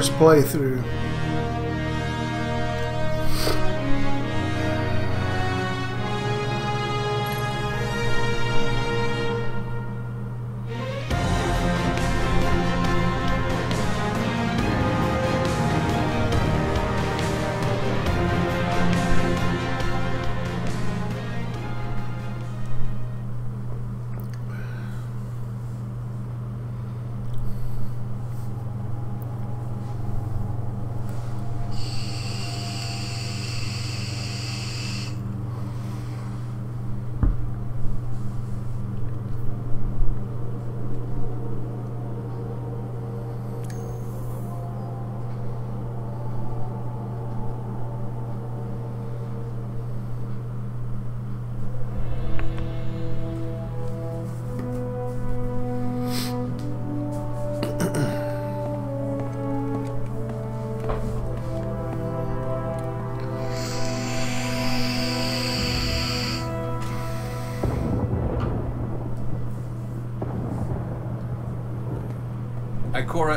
first playthrough.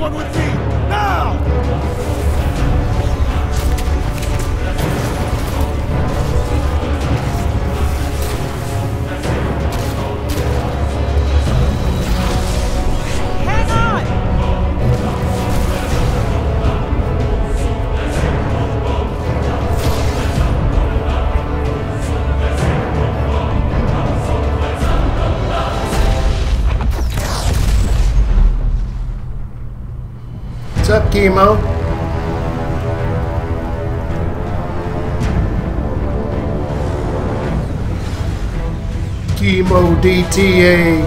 Everyone with me, Chemo? Chemo DTA.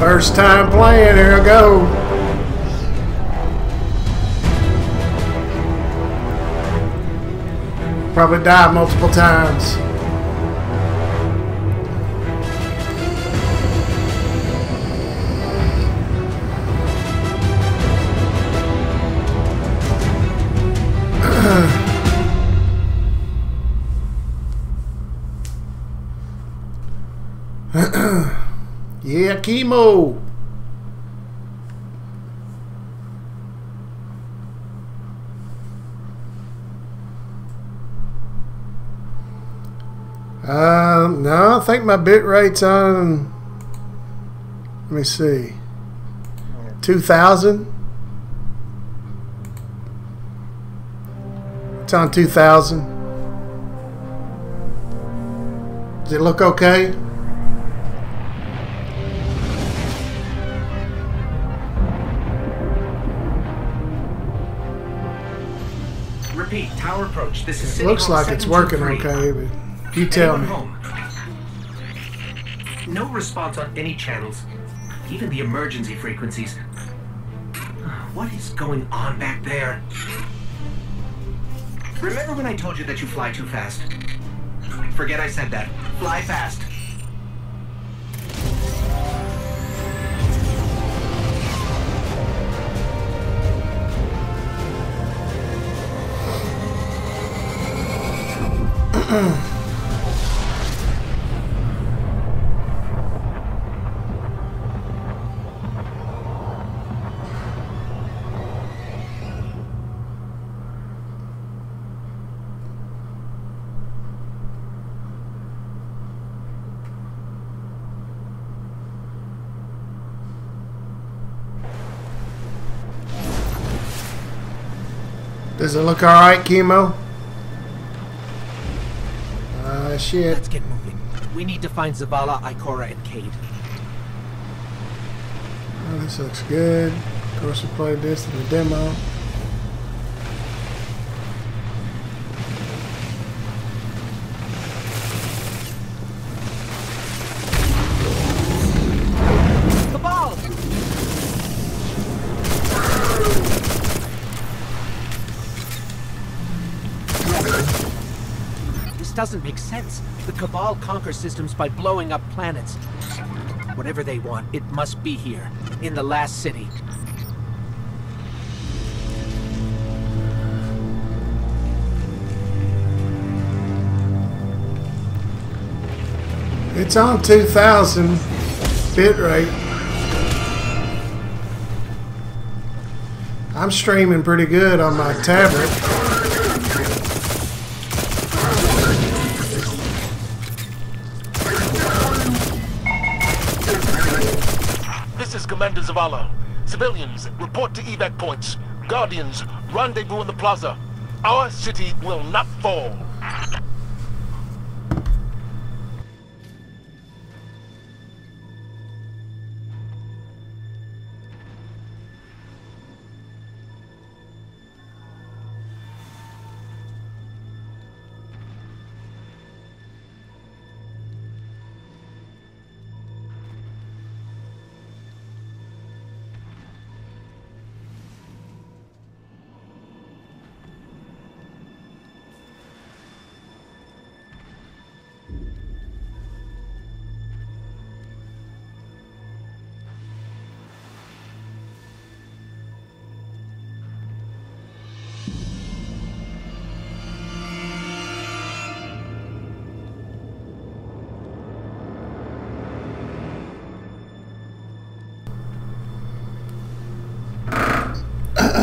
First time playing, here I go. Probably die multiple times. Chemo. Um, no, I think my bit rate's on. Let me see. Two thousand. It's on two thousand. Does it look okay? This is City looks Hall like it's working 723. okay, but you tell Anyone me. home? No response on any channels, even the emergency frequencies. What is going on back there? Remember when I told you that you fly too fast? Forget I said that. Fly fast. Does it look alright, Chemo? Uh, shit. Let's get moving. We need to find Zavala, Ikora, and Cayde. Oh, this looks good. Of course, we played this in the demo. Doesn't make sense. The Cabal conquer systems by blowing up planets. Whatever they want, it must be here, in the last city. It's on 2000 bit rate. I'm streaming pretty good on my tablet. Zavala. Civilians, report to evac points. Guardians, rendezvous in the plaza. Our city will not fall.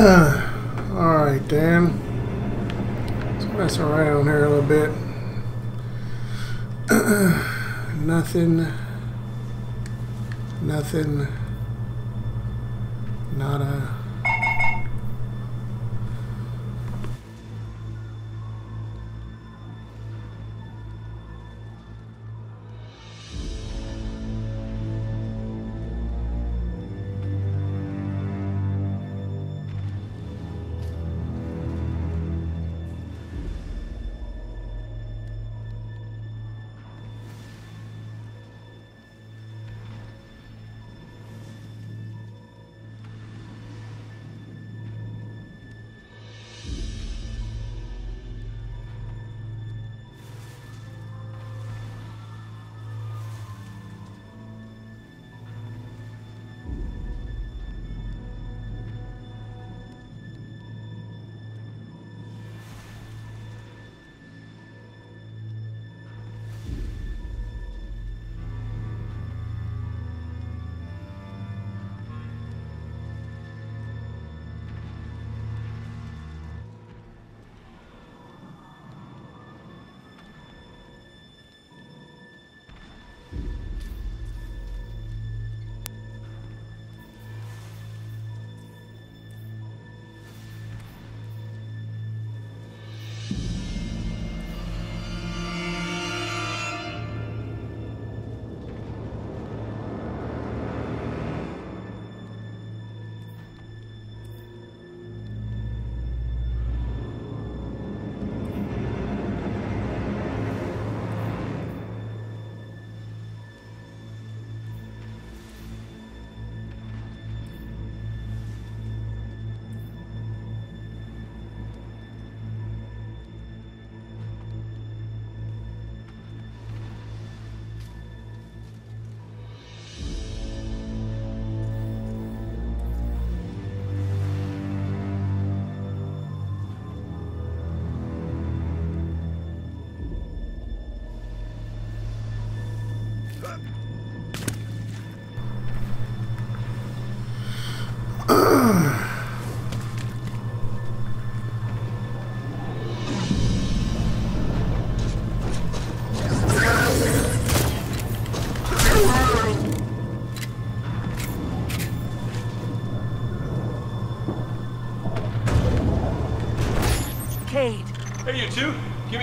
Uh.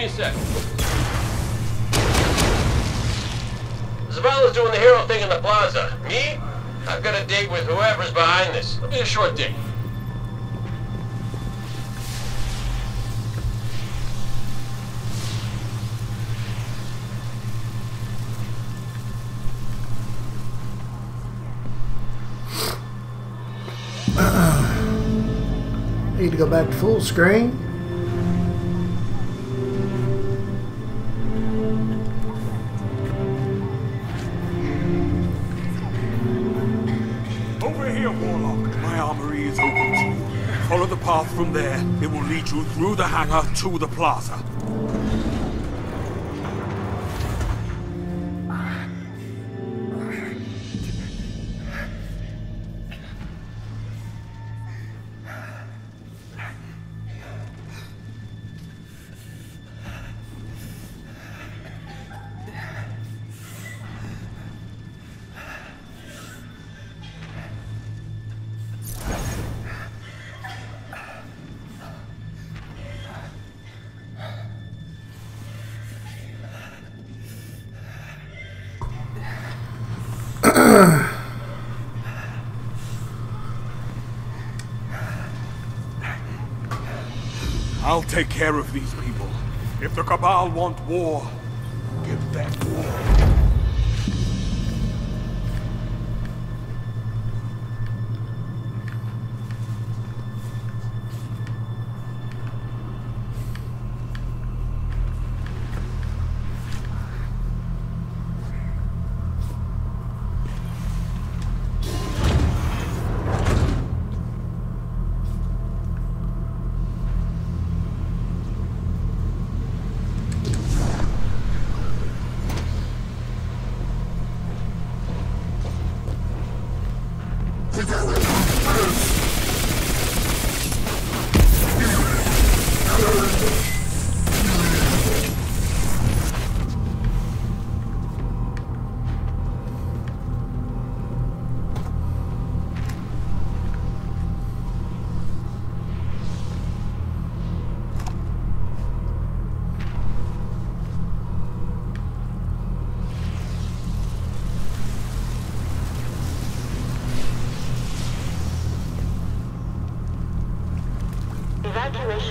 me a sec. Zavala's doing the hero thing in the plaza. Me? I've got a date with whoever's behind this. It'll be a short date. Need to go back to full screen. Lead you through the hangar to the plaza. Take care of these people. If the Cabal want war,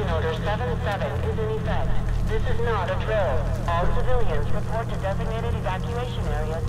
Order 7-7 is in effect. This is not a drill. All civilians report to designated evacuation areas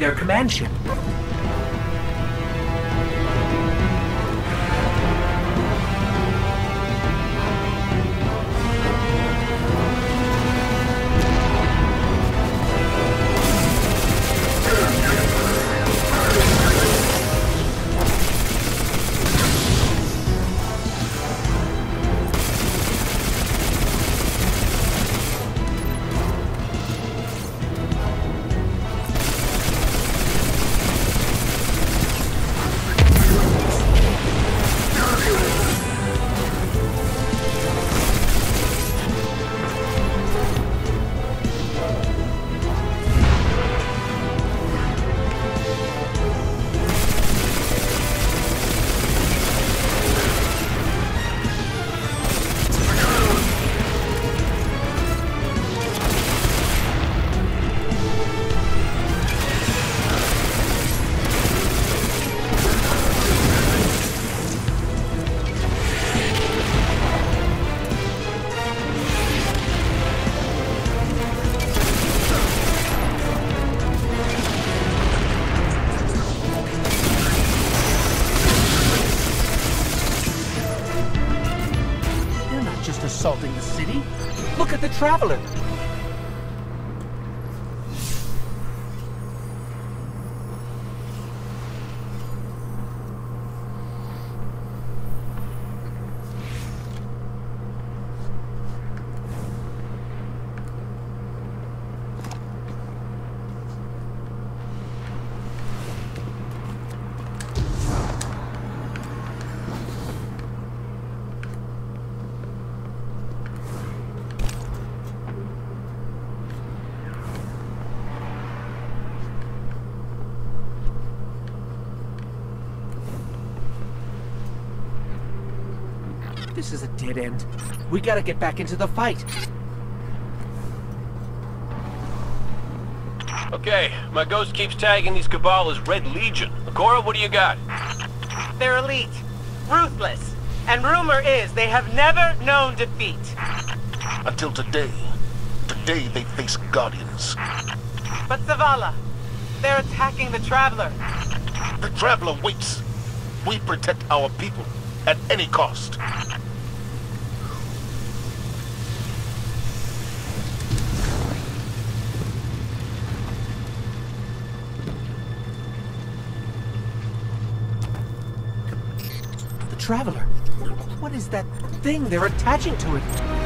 their command ship. Look dead end. We gotta get back into the fight. Okay, my ghost keeps tagging these Cabal as Red Legion. Cora, what do you got? They're elite, ruthless, and rumor is they have never known defeat. Until today. Today they face Guardians. But Zavala, they're attacking the Traveler. The Traveler waits. We protect our people at any cost. Traveler. What is that thing they're attaching to it?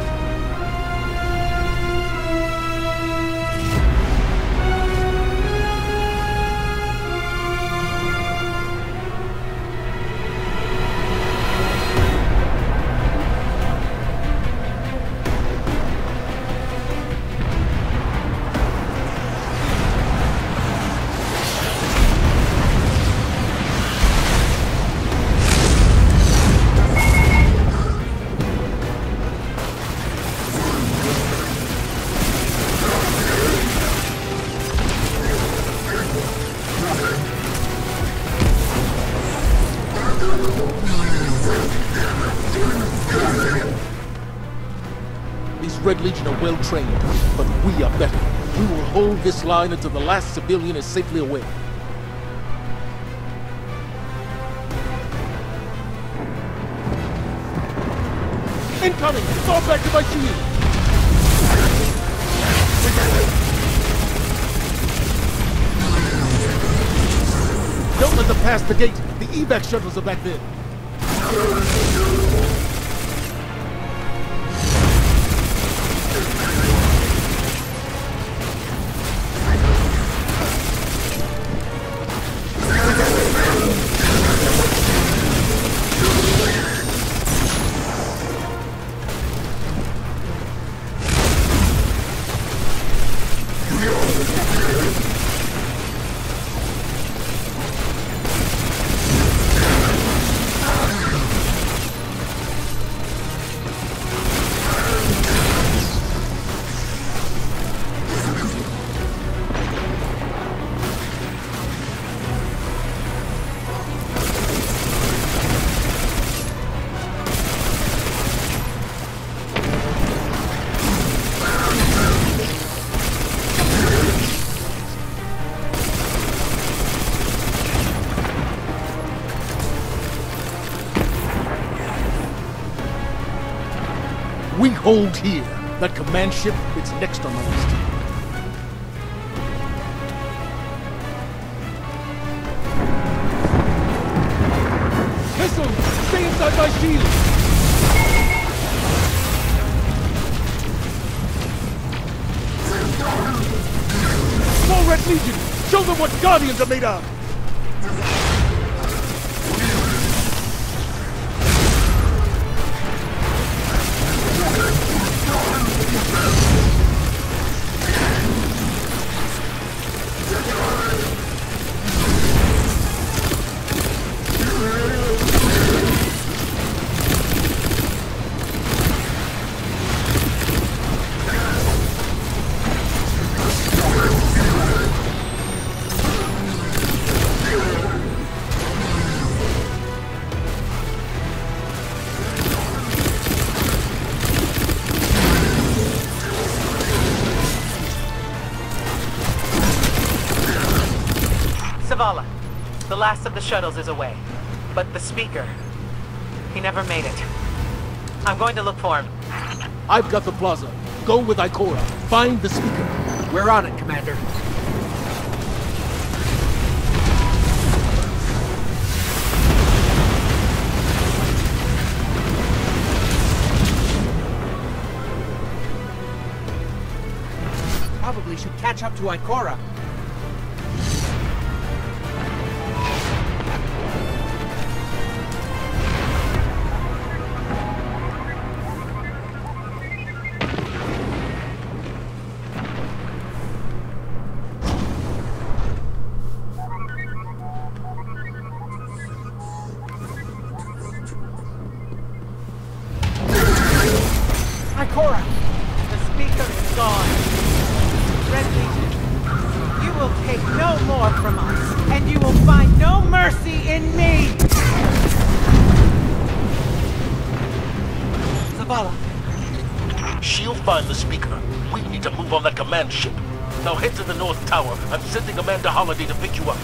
This line until the last civilian is safely away. Incoming! Fall back to my shield! Don't let them pass the gate! The evac shuttles are back there! Hold here. That command ship is next on my list. Missile! Stay inside my shield! Red Legion! Show them what Guardians are made of! Of the shuttles is away. But the speaker, he never made it. I'm going to look for him. I've got the plaza. Go with Ikora. Find the speaker. We're on it, Commander. Probably should catch up to Ikora. Ikora! She'll find the speaker. We need to move on that command ship. Now head to the North Tower. I'm sending Amanda Holliday to pick you up.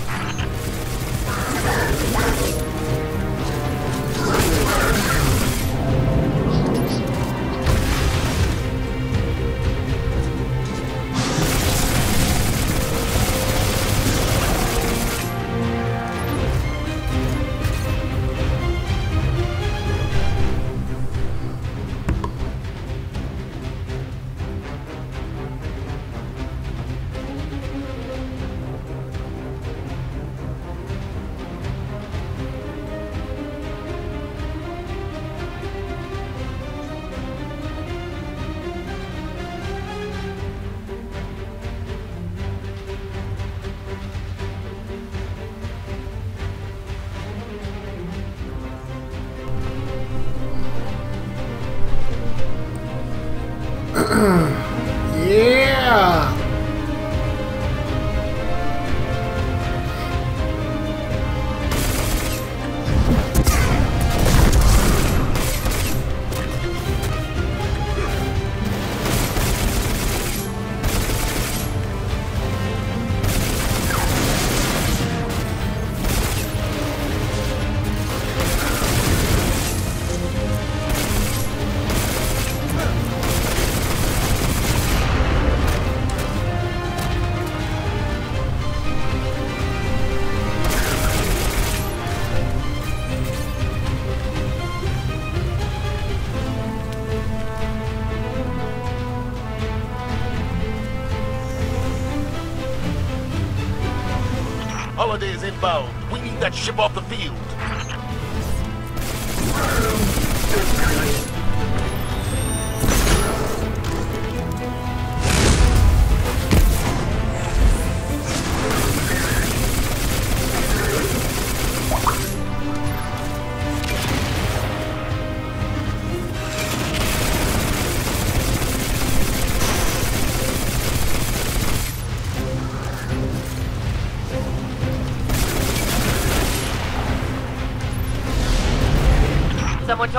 We need that ship off the field.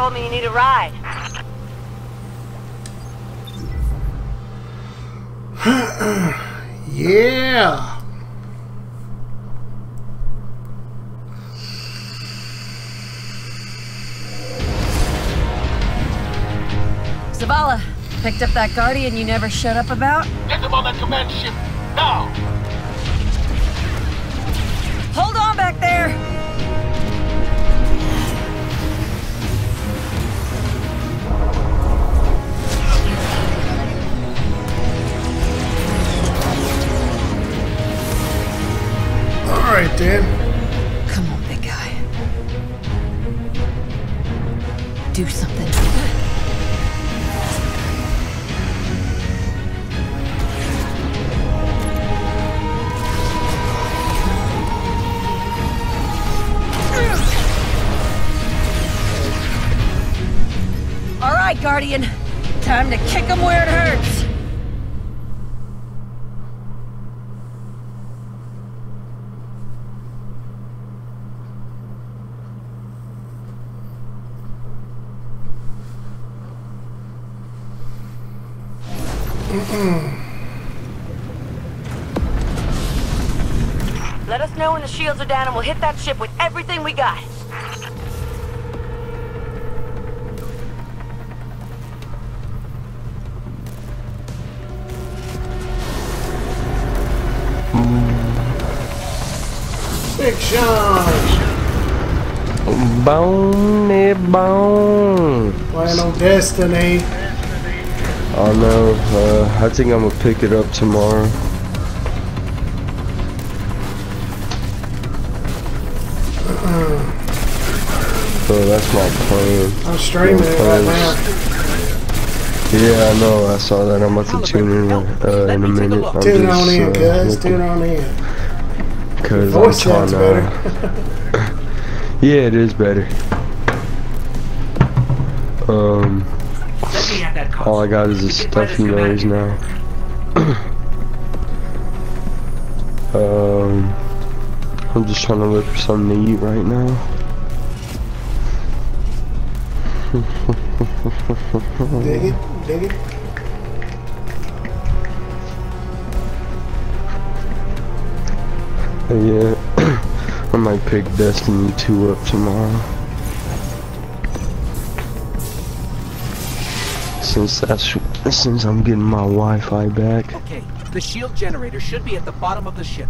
Told me you need a ride. Yeah. Zavala, Picked up that Guardian you never shut up about? Get them on that command ship, right, Guardian. Time to kick him where it hurts. Let us know when the shields are down and we'll hit that ship with everything we got. Big Sean. Bony bone. Playing on Destiny. Oh no, uh, I think I'm gonna pick it up tomorrow. So that's my plan. I'm streaming it right now. Yeah, I know. I saw that. I'm about to tune in uh, in a minute. I'm Tune on just, in, uh, cuz. Tune on in. Cause Voice I'm trying to. better. yeah, it is better. Um, Let me at that console. all I got is a We can find stuffy nose now. um, I'm just trying to look for something to eat right now. Dig it, dig it. Yeah, I might pick Destiny 2 up tomorrow. Since that's since I'm getting my Wi-Fi back. Okay, the shield generator should be at the bottom of the ship.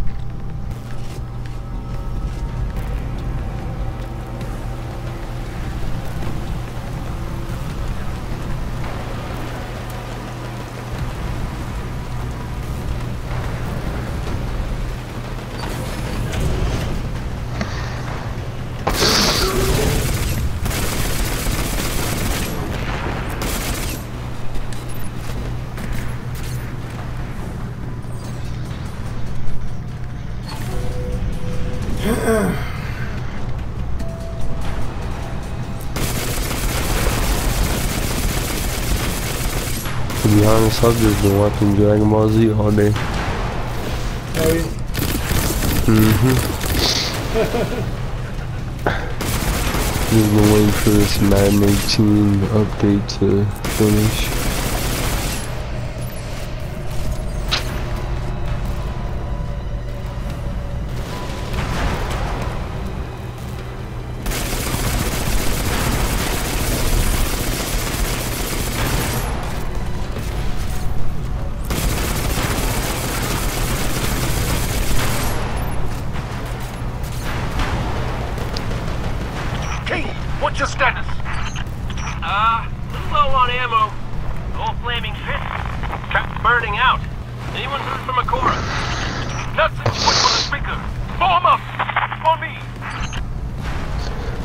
Honest, I've just been watching Dragon Ball Z all day. Mm-hmm. Just been waiting for this Madden 18 update to finish.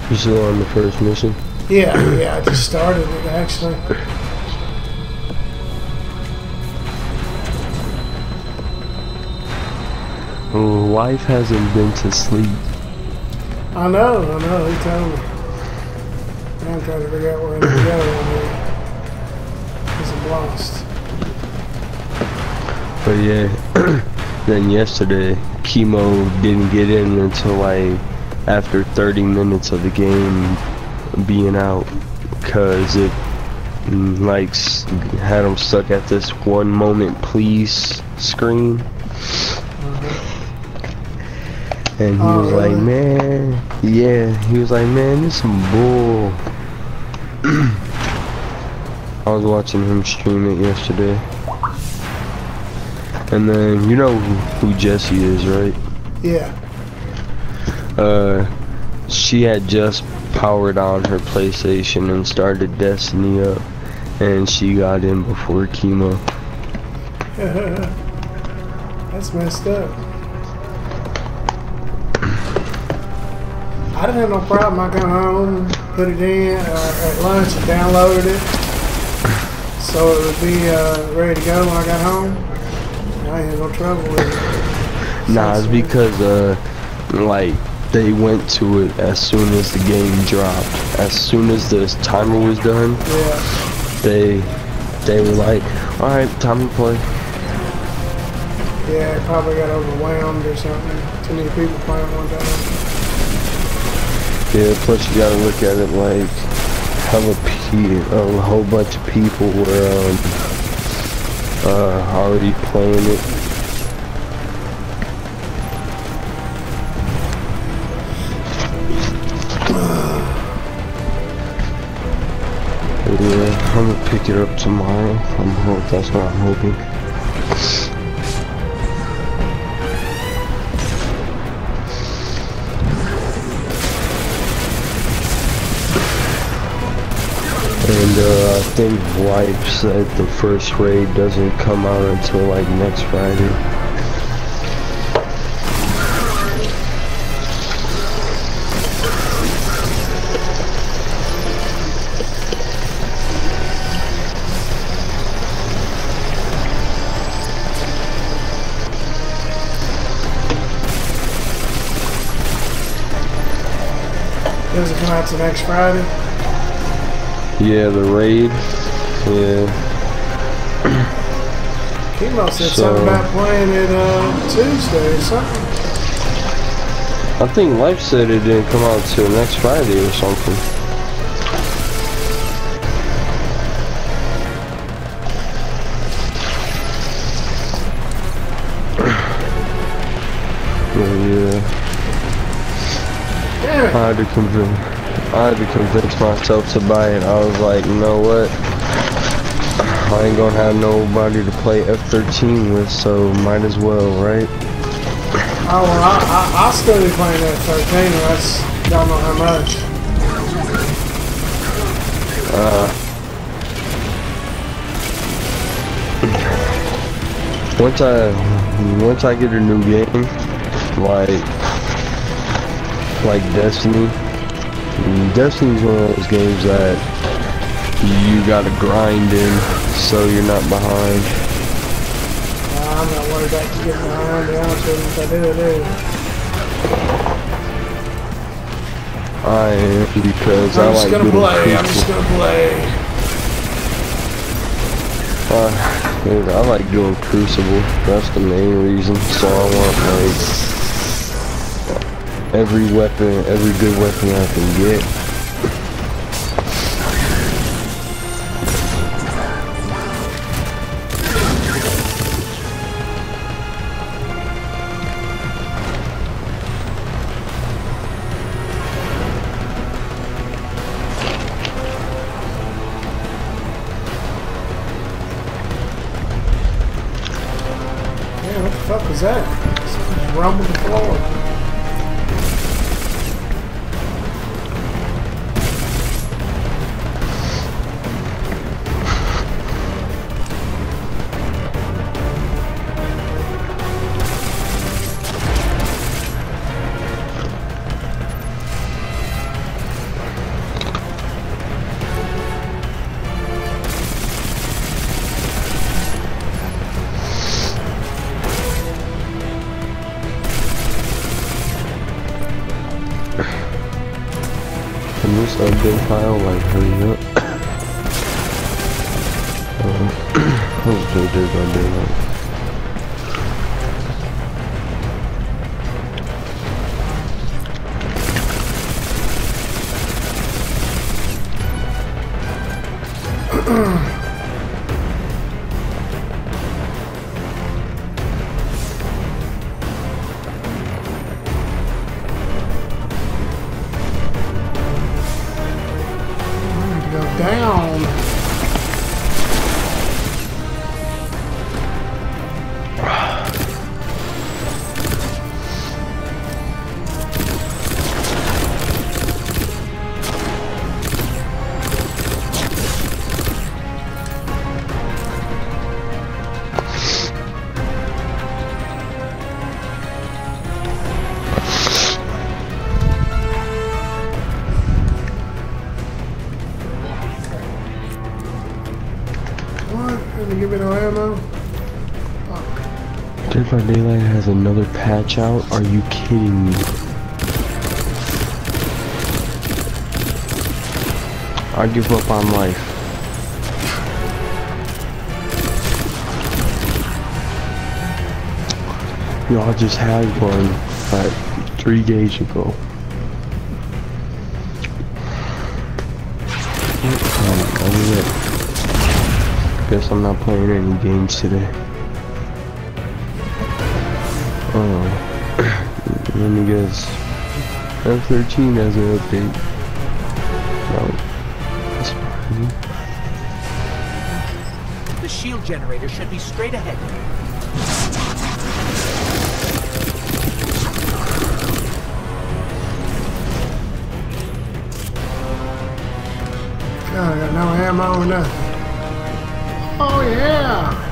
You still on the first mission? yeah, yeah, I just started it actually. Oh, wife hasn't been to sleep. I know, I know, he told me. I'm trying to figure out where I'm going to go on here. Because I'm lost. But yeah, then yesterday, chemo didn't get in until like after 30 minutes of the game being out, cause it mm, like had him stuck at this one moment please screen. And he Oh, was like, man, yeah, he was like, man, this some bull. I was watching him stream it yesterday. And then, you know who, who Jesse is, right? Yeah. Uh, she had just powered on her PlayStation and started Destiny up. And she got in before chemo. That's messed up. I didn't have no problem. I come home, put it in uh, at lunch, and downloaded it, so it would be uh, ready to go when I got home. I ain't had no trouble with it. Nah, it's because, uh, like, they went to it as soon as the game dropped. As soon as the timer was done, Yeah, they they were like, alright, time to play. yeah, it probably got overwhelmed or something. Too many people playing one time. Yeah, plus you gotta look at it like hella pe- a whole bunch of people were um, uh, already playing it. Yeah, I'm gonna pick it up tomorrow. I'm hope that's what I'm hoping. And uh, I think Wipe said the first raid doesn't come out until like next Friday. Come out to next Friday? Yeah, the raid. Yeah. Chemo said So- something about playing it uh, Tuesday or something. I think Life said it didn't come out till next Friday or something. I had to convince I had to convince myself to buy it. I was like, you know what? I ain't gonna have nobody to play F13 with, so might as well, right? Oh, well, I, I, I'll still be playing that 13. I just don't know how much. Uh, once I once I get a new game, like like Destiny, Destiny's one of those games that you gotta grind in so you're not behind. I'm not worried about getting behind. To honest with you, if I do, I do. I am because I I'm just like gonna play. I'm just gonna play. Uh, I like doing Crucible. That's the main reason. So I want like every weapon, every good weapon I can get. Has another patch out? Are you kidding me? I give up on life. Y'all just had one like three days ago. Oh, Guess I'm not playing any games today. Oh, let me guess. F13 has an update. No, that's fine. The shield generator should be straight ahead. God, I got no ammo or nothing. Oh yeah!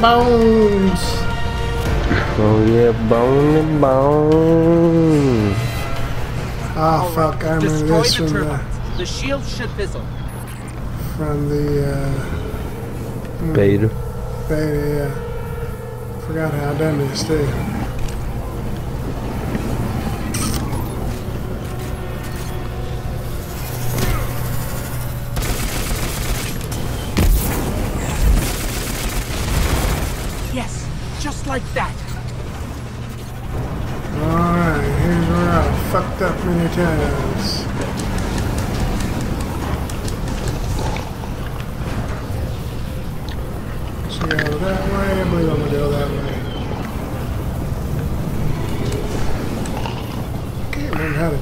Bones. Oh yeah, bone and bone. Oh fuck, I remember Destroy this the from the turbines. The shield should fizzle. from the uh hmm, Beta. beta, yeah. Forgot how I done this too.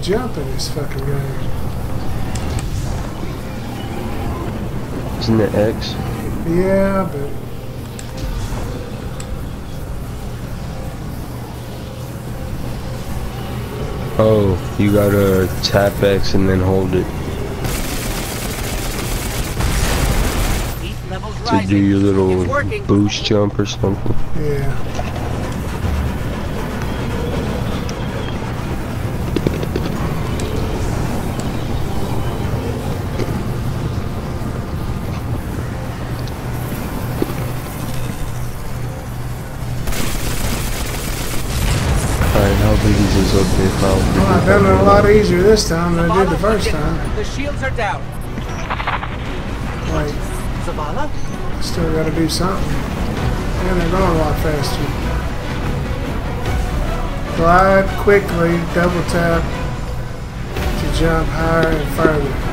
Jump in this fucking game. Isn't it X? Yeah, but Oh, you gotta tap X and then hold it to do your little boost jump or something. yeah. Update? Well, I found it a lot easier this time than I did the first time. The shields are down. Wait. Zavala? still gotta do something. And they're going a lot faster. Glide quickly, double tap to jump higher and further.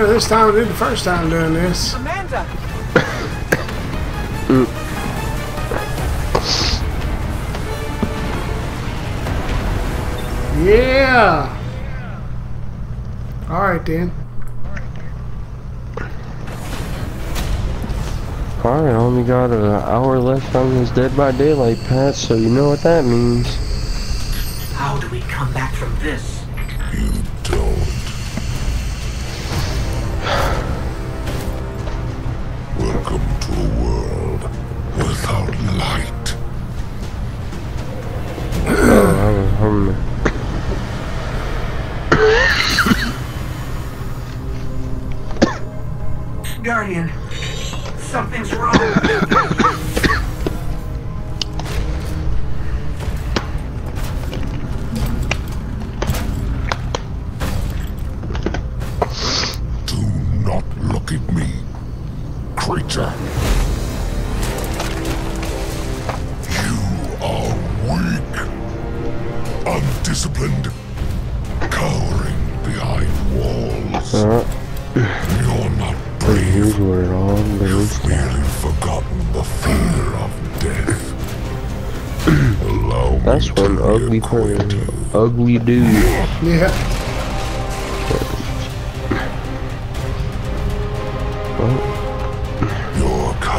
better this time than the first time doing this. Amanda. mm. Yeah. All right then. All right, I only got an hour left on this Dead by Daylight, Pat. So you know what that means. How do we come back from this? One ugly person. Ugly dude. Yeah.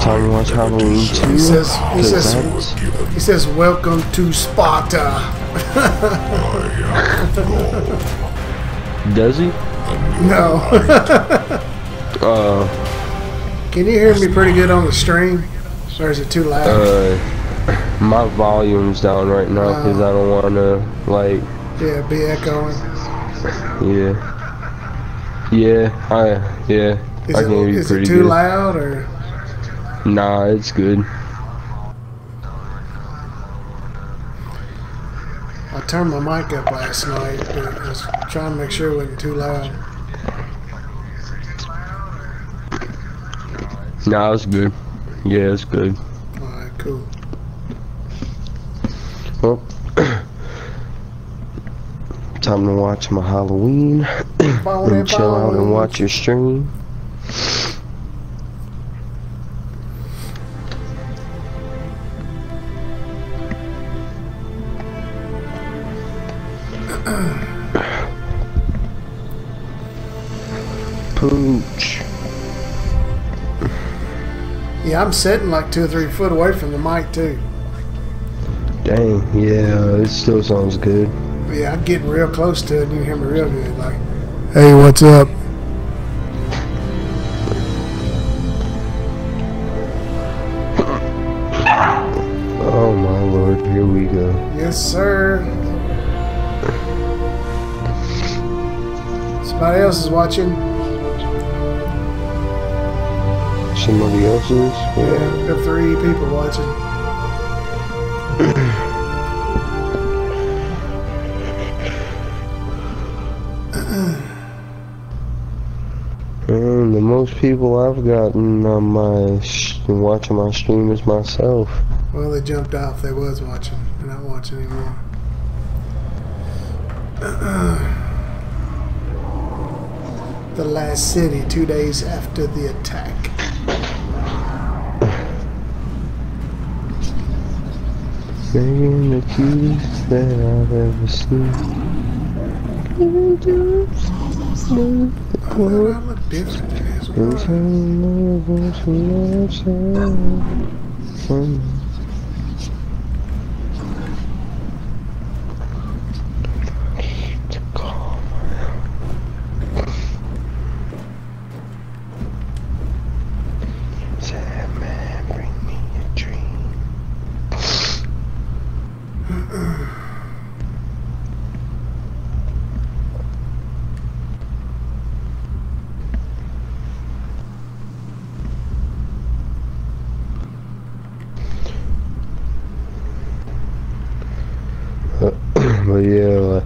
Time to watch Halloween 2. He says. He 'cause says. He says, "Welcome to Sparta." Does he? no. Uh, Can you hear me pretty good on the stream, or is it too loud? uh, my volume's down right now because I don't want to, like, yeah, be echoing. yeah. Yeah, I, yeah. Is I it, can hear you is pretty it too good. loud or? Nah, it's good. I turned my mic up last night, but I was trying to make sure it wasn't too loud. Nah, it's good. Yeah, it's good. Alright, cool. Time to watch my Halloween and chill out and watch your stream. Pooch. Yeah, I'm sitting like two or three foot away from the mic too. Dang, yeah, it still sounds good. Yeah, I'm getting real close to it and you hear me real good. Like, hey, what's up? Oh my lord, here we go. Yes, sir. Somebody else is watching. Somebody else's? Yeah, got three people watching. People I've gotten on my sh- watching my stream is myself. Well, they jumped off. They was watching. They're not watching anymore. the last city, two days after the attack. Bringing the cutest that I've ever seen. Oh, I look different than this. It's unlovable to love someone. Sandman, bring me a dream. but yeah, like,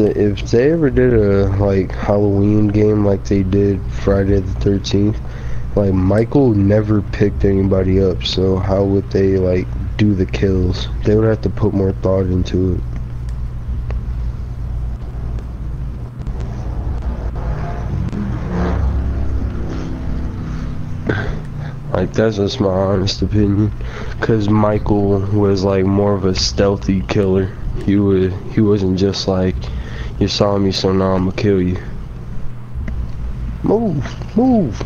if the if they ever did a like Halloween game like they did Friday the Thirteenth, like Michael never picked anybody up. So how would they like do the kills? They would have to put more thought into it. Like that's just my honest opinion, cause Michael was like more of a stealthy killer. He was he wasn't just like you saw me, so now I'm gonna kill you. Move, move.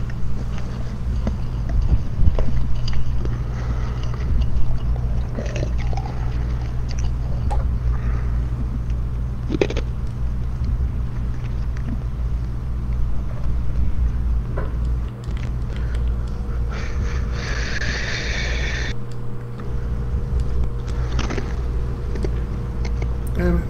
Damn it.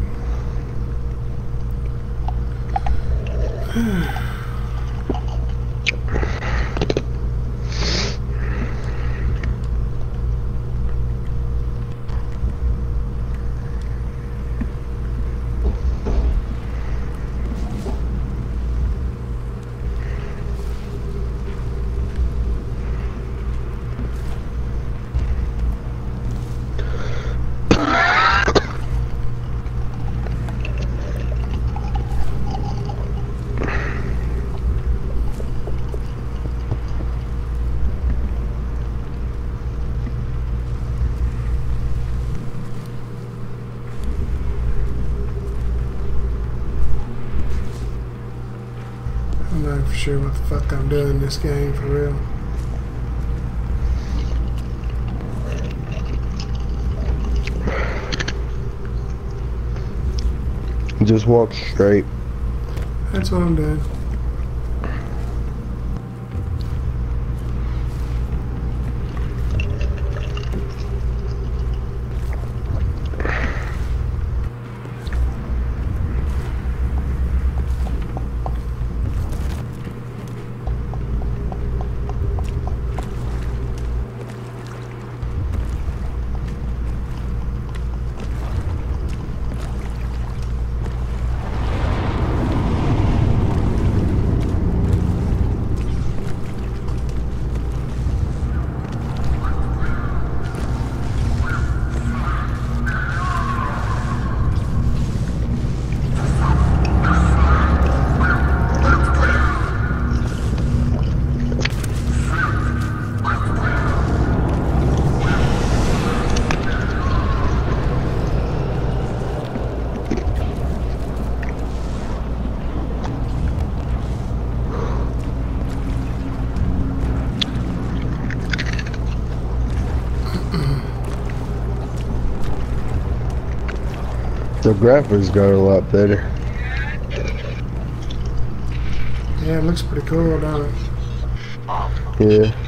I'm not for sure what the fuck I'm doing in this game for real. Just walk straight. That's what I'm doing. The graphics got a lot better. Yeah, it looks pretty cool, don't it? Yeah.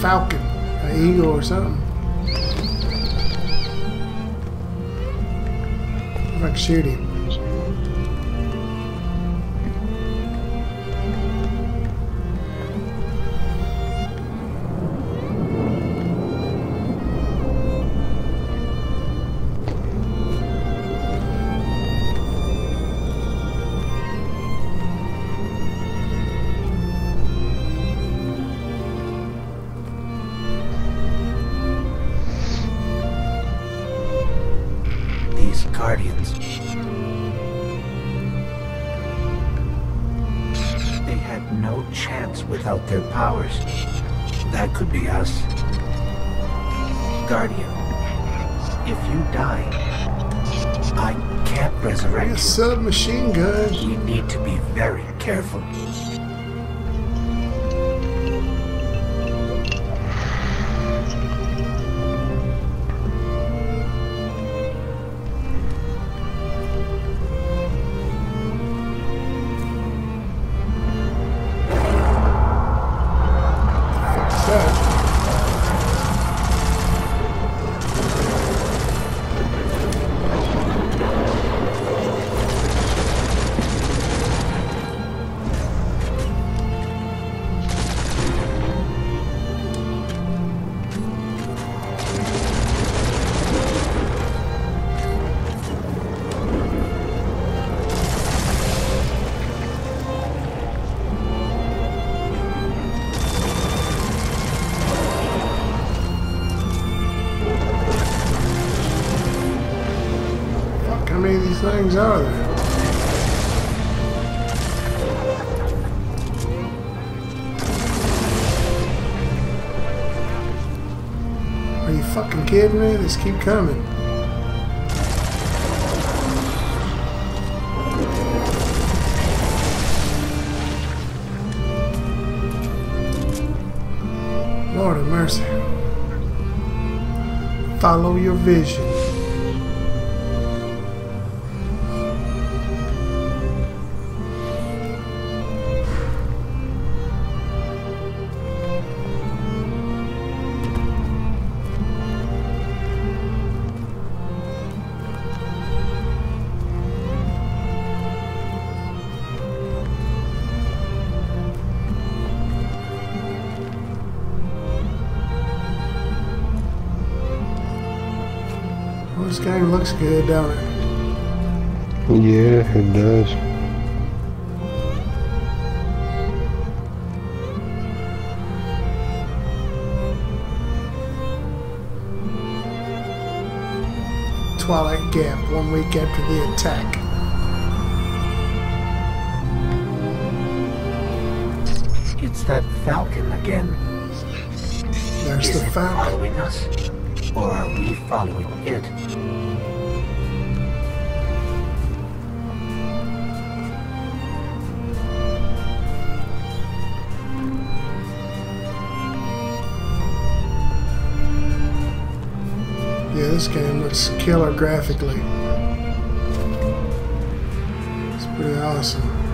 Falcon, an eagle or something. If I can shoot him. Submachine gun. We need to be very careful. These keep coming. Lord of mercy. Follow your vision. Looks good, don't it? Yeah, it does. Twilight Gap, one week after the attack. It's that Falcon again. There's Is the it Falcon. following us? Or are we following it? This game looks killer graphically. It's pretty awesome.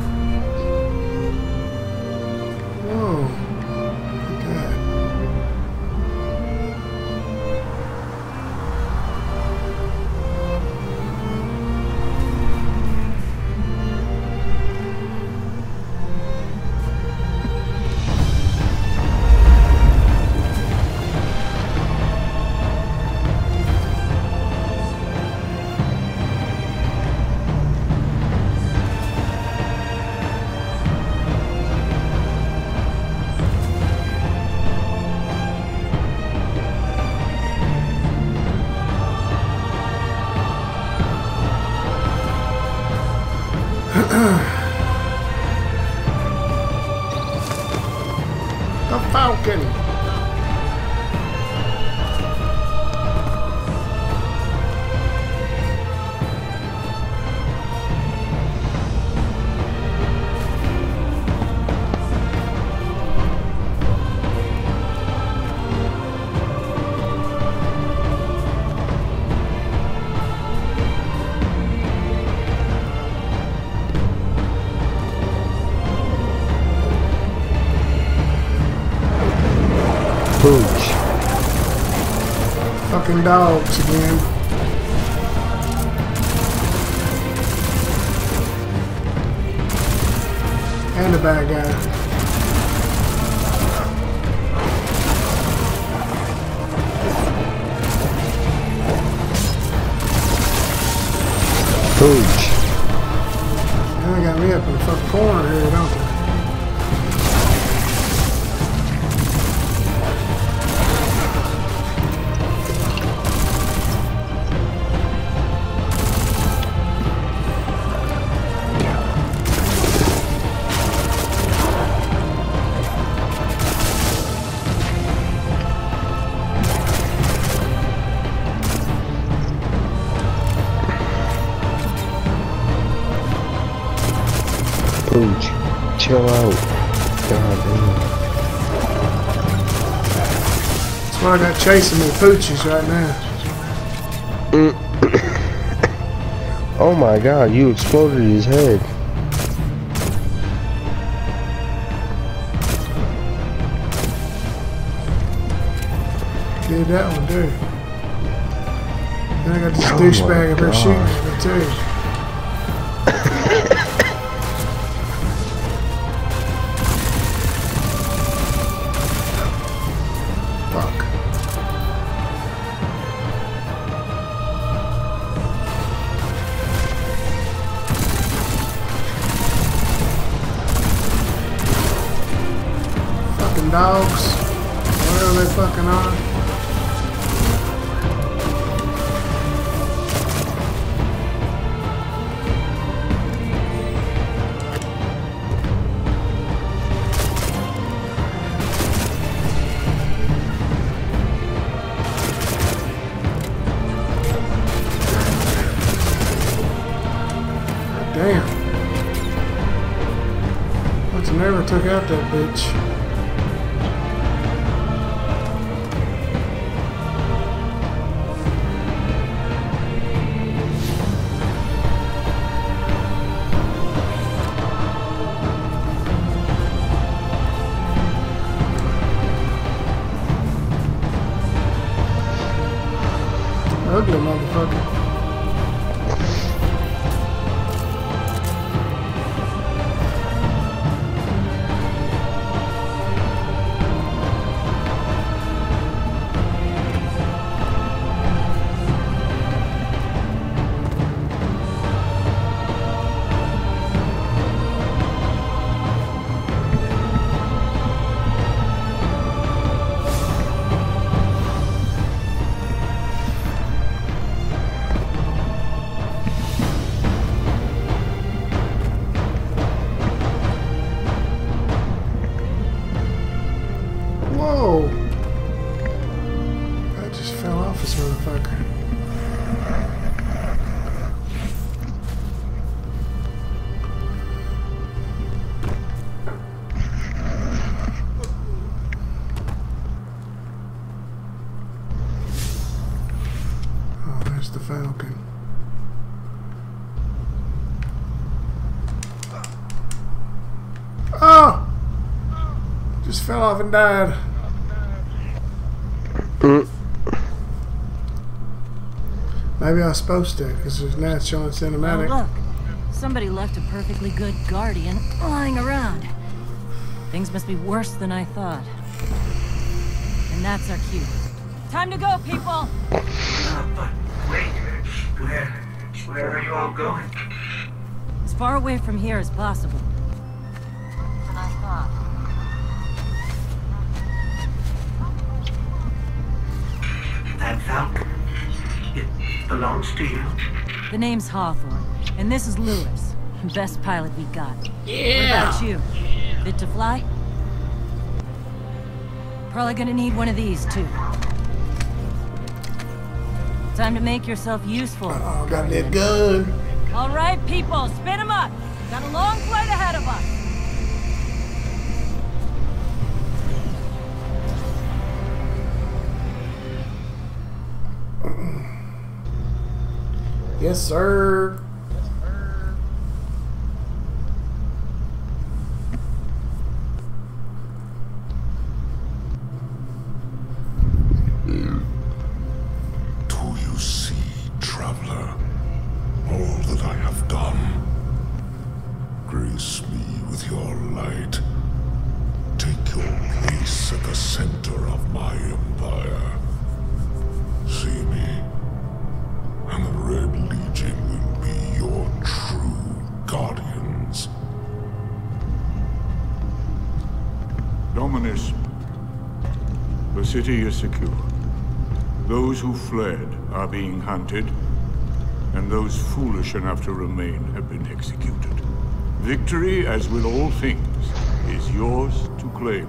Fucking dogs again. And the bad guy. Chasing the poochies right now. Oh my god, you exploded his head. Did that one too. Then I got this Oh douchebag up there shooting me too. They fucking are. Damn. Have never took out that bitch. Just fell off and died. Maybe I was supposed to, because there's now it's showing Oh, cinematic. look. Somebody left a perfectly good guardian lying around. Things must be worse than I thought. And that's our cue. Time to go, people! But wait, where, where are you all going? As far away from here as possible. The name's Hawthorne, and this is Louis. Best pilot we got. Yeah. What about you? Fit to fly? Probably gonna need one of these, too. Time to make yourself useful. Oh, got that gun. All right, people, spin 'em up. Got a long flight Yes, sir. City is secure. Those who fled are being hunted, and those foolish enough to remain have been executed. Victory, as with all things, is yours to claim.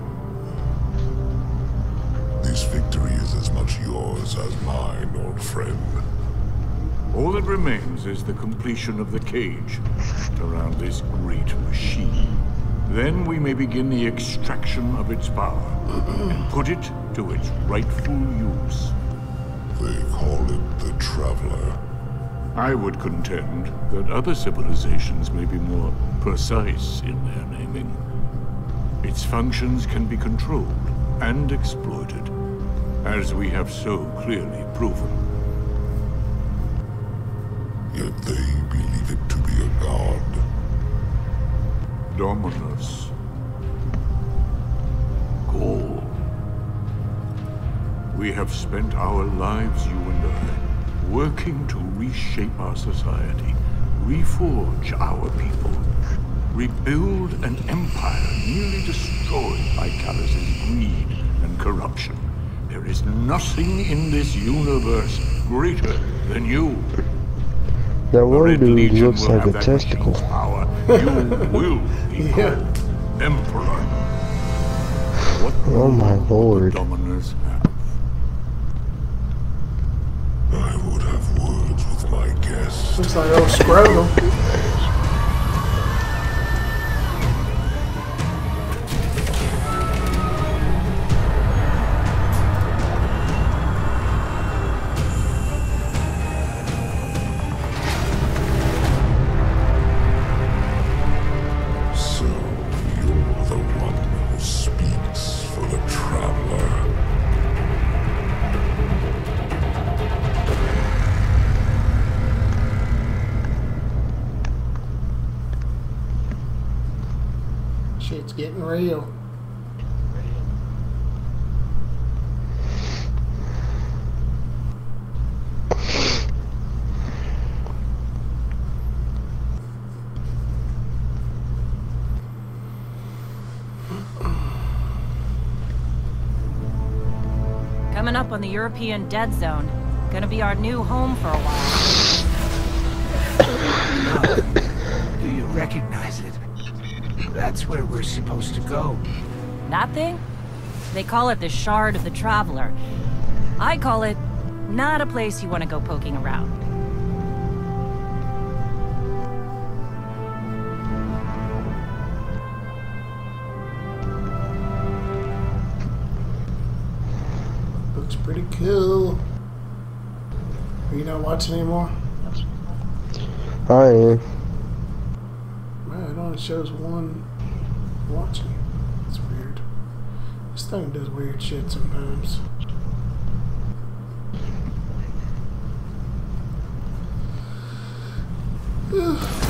This victory is as much yours as mine, old friend. All that remains is the completion of the cage around this great machine. Then we may begin the extraction of its power and put it to its rightful use. They call it the Traveler. I would contend that other civilizations may be more precise in their naming. Its functions can be controlled and exploited, as we have so clearly proven. Yet they believe it to be a god. Dominus. We have spent our lives, you and I, working to reshape our society, reforge our people, rebuild an empire nearly destroyed by Calus's greed and corruption. There is nothing in this universe greater than you. That The one Red dude Legion looks will like have a that testicle. machine's Power. You will become emperor. What Oh my lord. Dominus have? I would have words with my guest. Looks like old Scrotum. European Dead Zone. Gonna be our new home for a while. Do you recognize it? That's where we're supposed to go. That thing? They call it the Shard of the Traveler. I call it not a place you want to go poking around. Cool. Are you not watching anymore? I am. Man, it only shows one watching. It's weird. This thing does weird shit sometimes. Alright,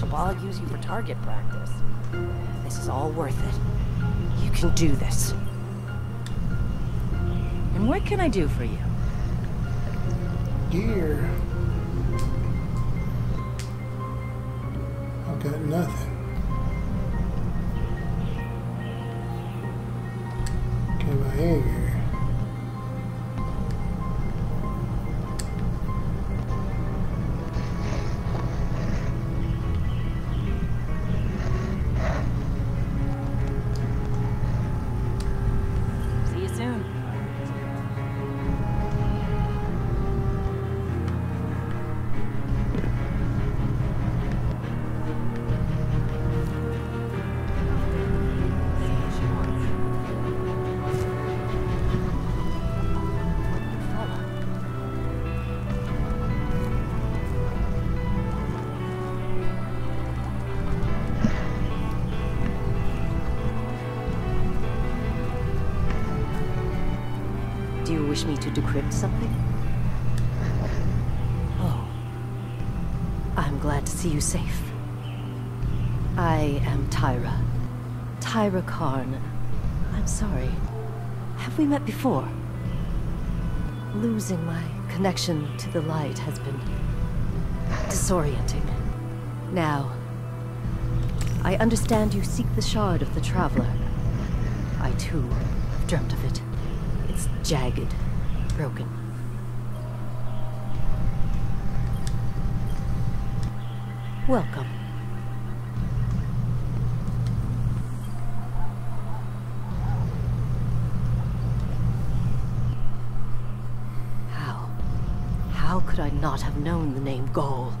the Cabal used you for target practice? This is all worth it. You can do this. And what can I do for you? Wish me to decrypt something? Oh. I'm glad to see you safe. I am Tyra. Tyra Karn. I'm sorry. Have we met before? Losing my connection to the light has been disorienting. Now, I understand you seek the shard of the Traveler. I too have dreamt of it. It's jagged, broken. Welcome. How? How could I not have known the name Ghaul?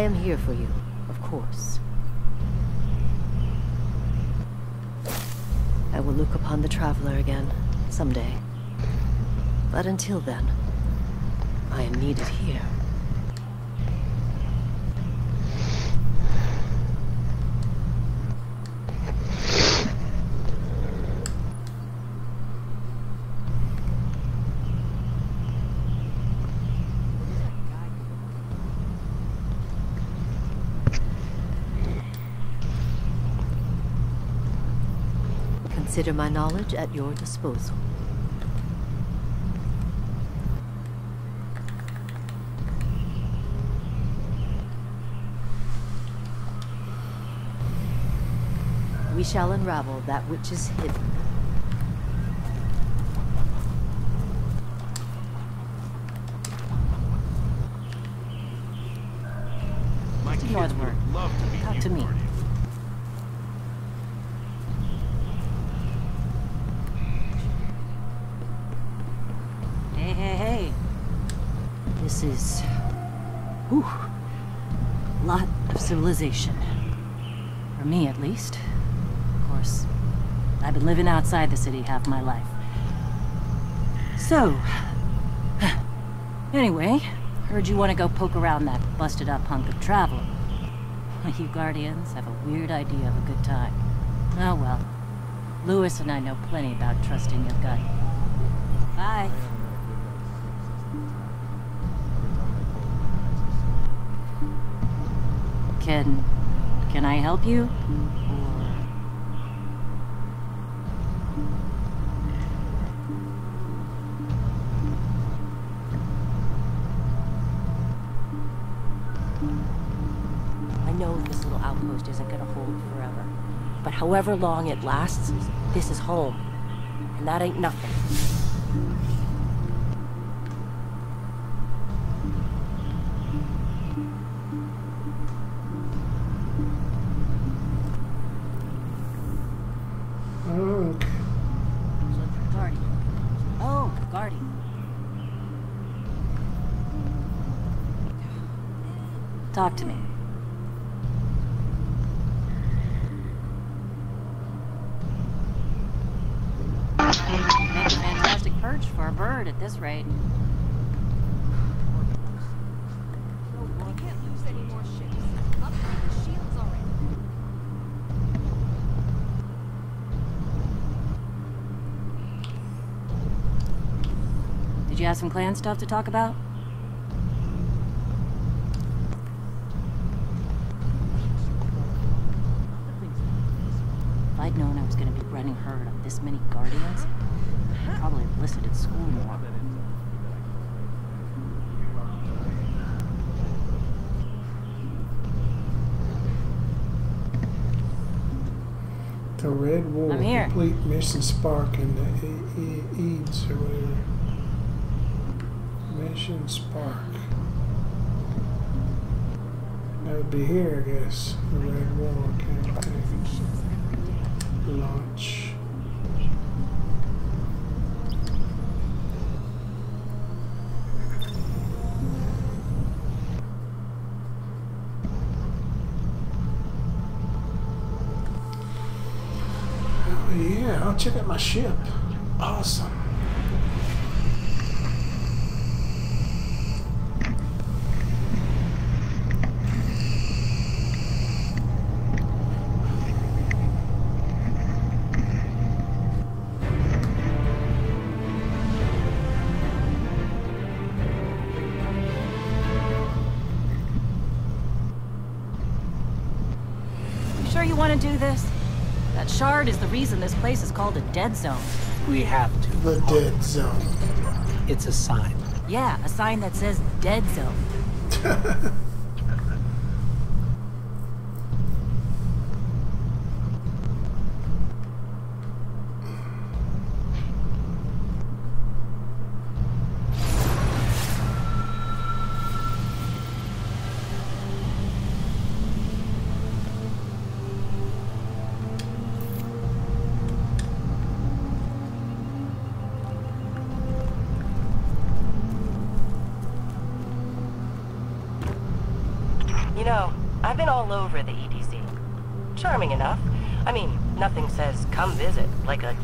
I am here for you, of course. I will look upon the Traveler again, someday. But until then, I am needed here. Consider my knowledge at your disposal. We shall unravel that which is hidden. My To kids Northward. would love to meet Talk you, to me. Guardian. Hey, hey, hey. This is... Whew. Lot of civilization. For me, at least. Of course, I've been living outside the city half my life. So... Anyway, heard you want to go poke around that busted-up hunk of traveler. You Guardians have a weird idea of a good time. Oh well. Louis and I know plenty about trusting your gut. Bye. Can... can I help you? I know this little outpost isn't gonna hold forever. But however long it lasts, this is home. And that ain't nothing. Okay. Guardian. Oh, Guardian. Talk to me. A fantastic perch for a bird at this rate. Did you have some clan stuff to talk about? If I'd known I was going to be running herd on this many guardians, I'd probably have listened at school more. The Red War I'm here. complete mission spark and the E- E- Eads or whatever. Mission spark. That would be here, I guess. The Red War campaign. Launch. Oh yeah, I'll check out my ship. Awesome. Reason this place is called a dead zone. We have to. The dead zone. It's a sign. Yeah, a sign that says dead zone.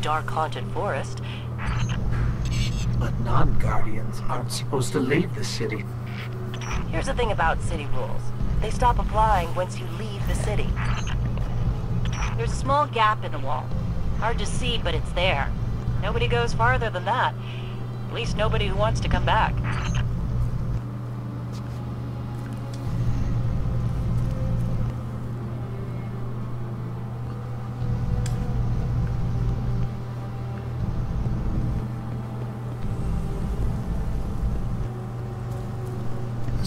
dark haunted forest. But non-guardians aren't supposed to leave the city. Here's the thing about city rules. They stop applying once you leave the city. There's a small gap in the wall. Hard to see, but it's there. Nobody goes farther than that. At least nobody who wants to come back.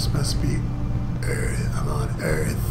This must be Earth. I'm on Earth.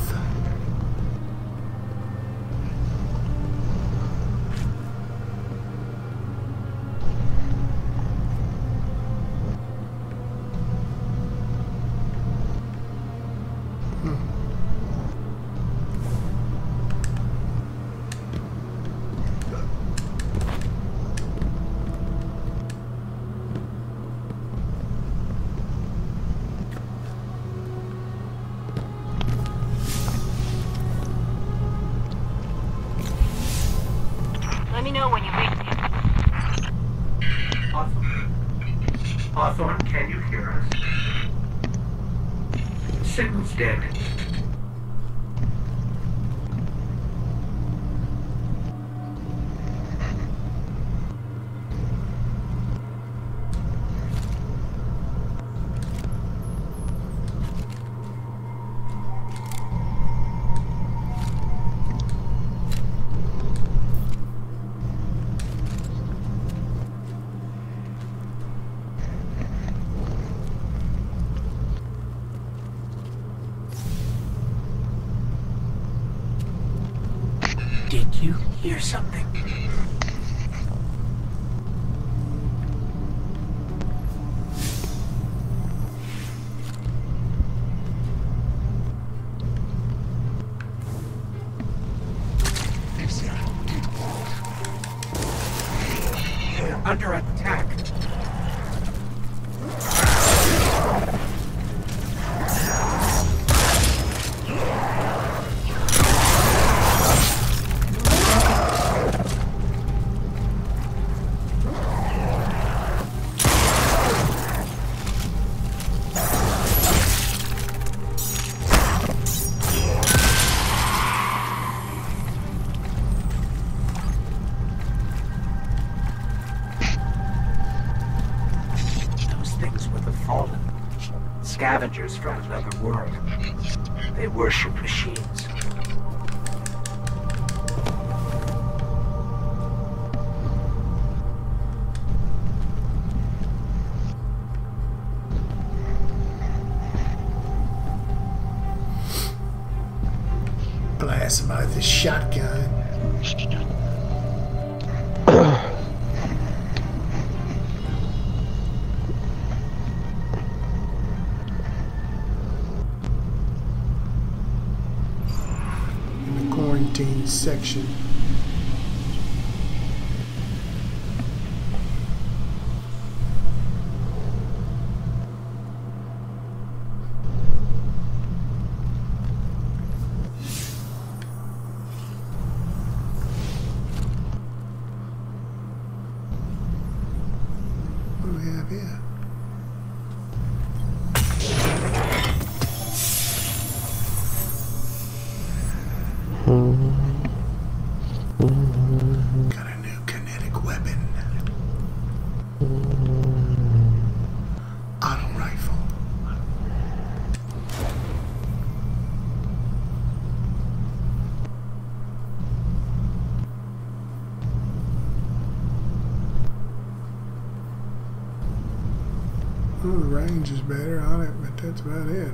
section. weapon. Auto rifle. Well, the range is better on it, but that's about it.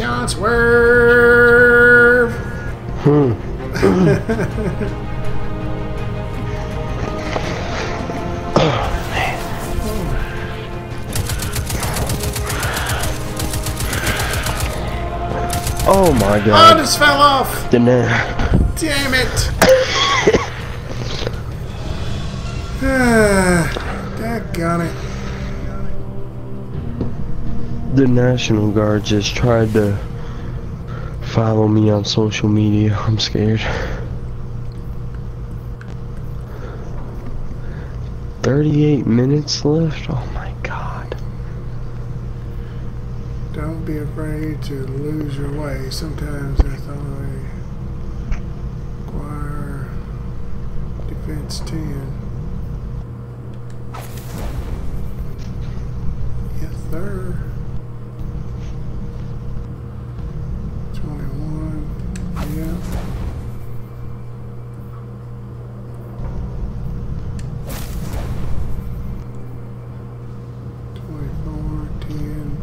Sean, swerve. Hmm. Oh my Oh, god. this fell off. Damn it. National Guard just tried to follow me on social media. I'm scared. Thirty-eight minutes left. Oh my god. Don't be afraid to lose your way. Sometimes I thought I defense 10. Yes, sir. 21. Yeah. Twenty-four, ten.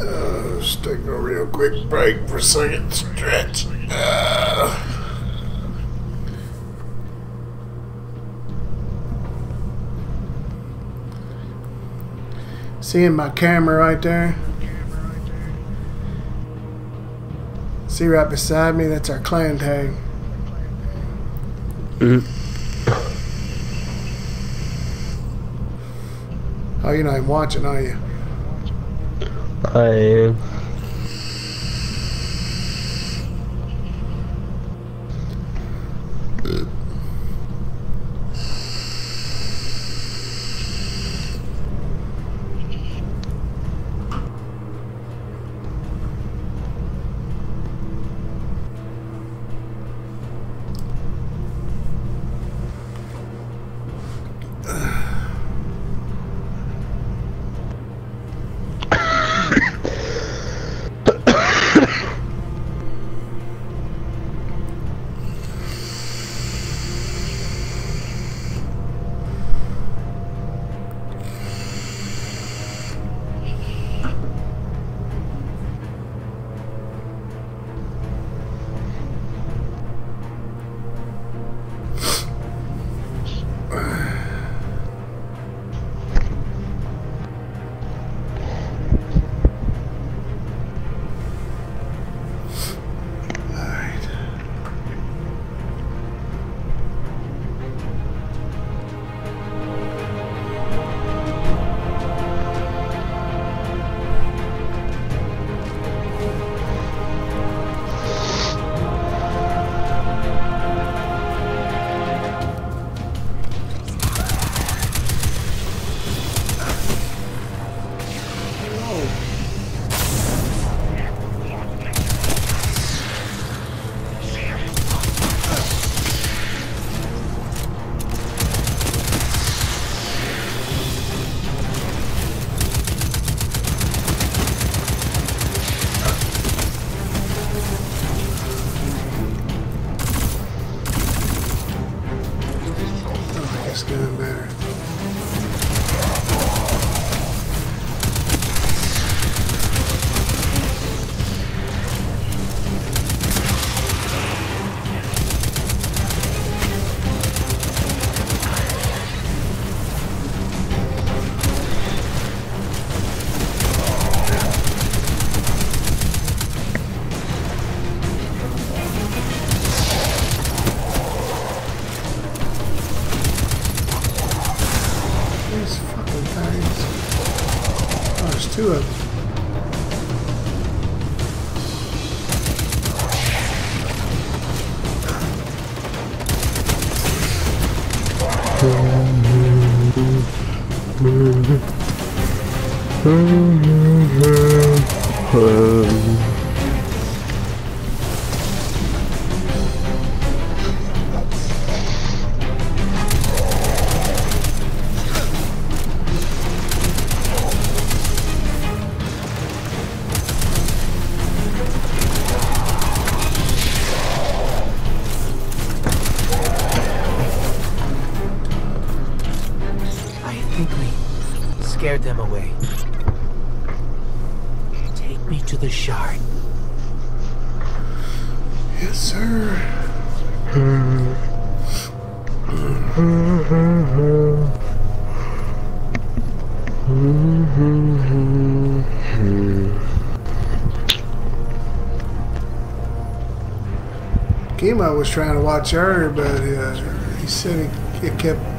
Uh, just taking a real quick break for a second stretch. Uh, seeing my camera right there? See right beside me? That's our clan tag. Mm. Oh, you're not even watching, are you? I scared them away. Take me to the shard. Yes, sir. Chemo was trying to watch her, but uh, he said he, it kept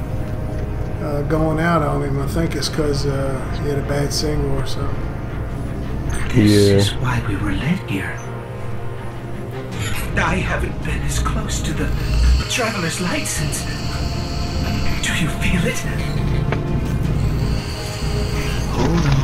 uh, going out on him. I think it's because uh, he had a bad signal or something. This is why we were led here. I haven't been as close to the Traveler's Light since... Do you feel it? Hold on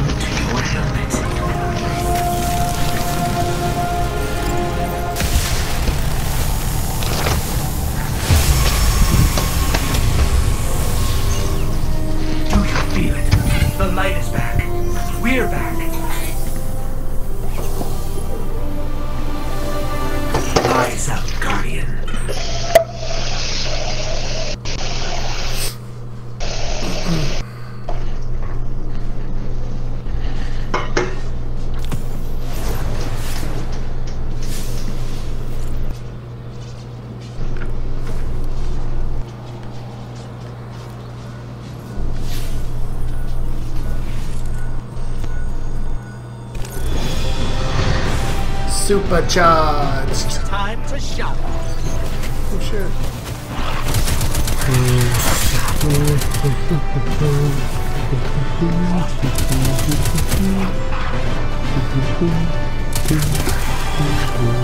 Supercharged. Time to shop. Oh shit.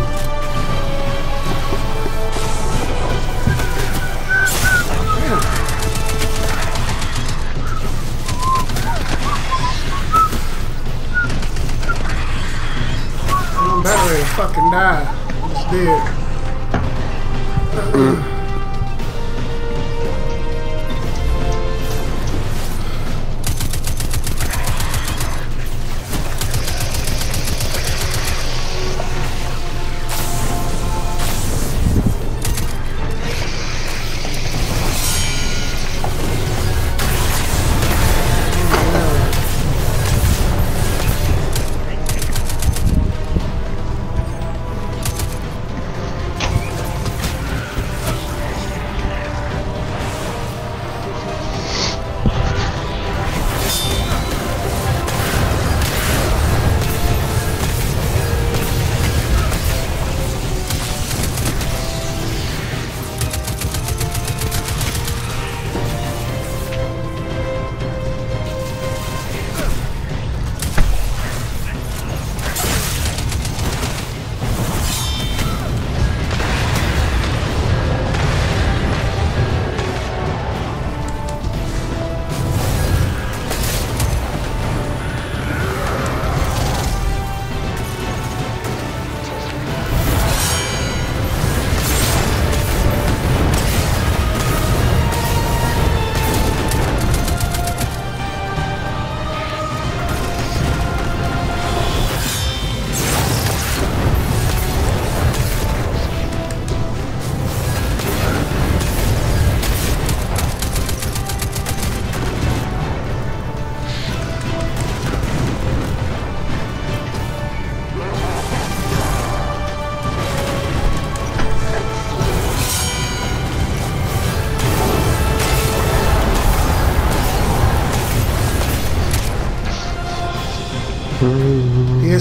I'm fucking die. It's dead. Mm.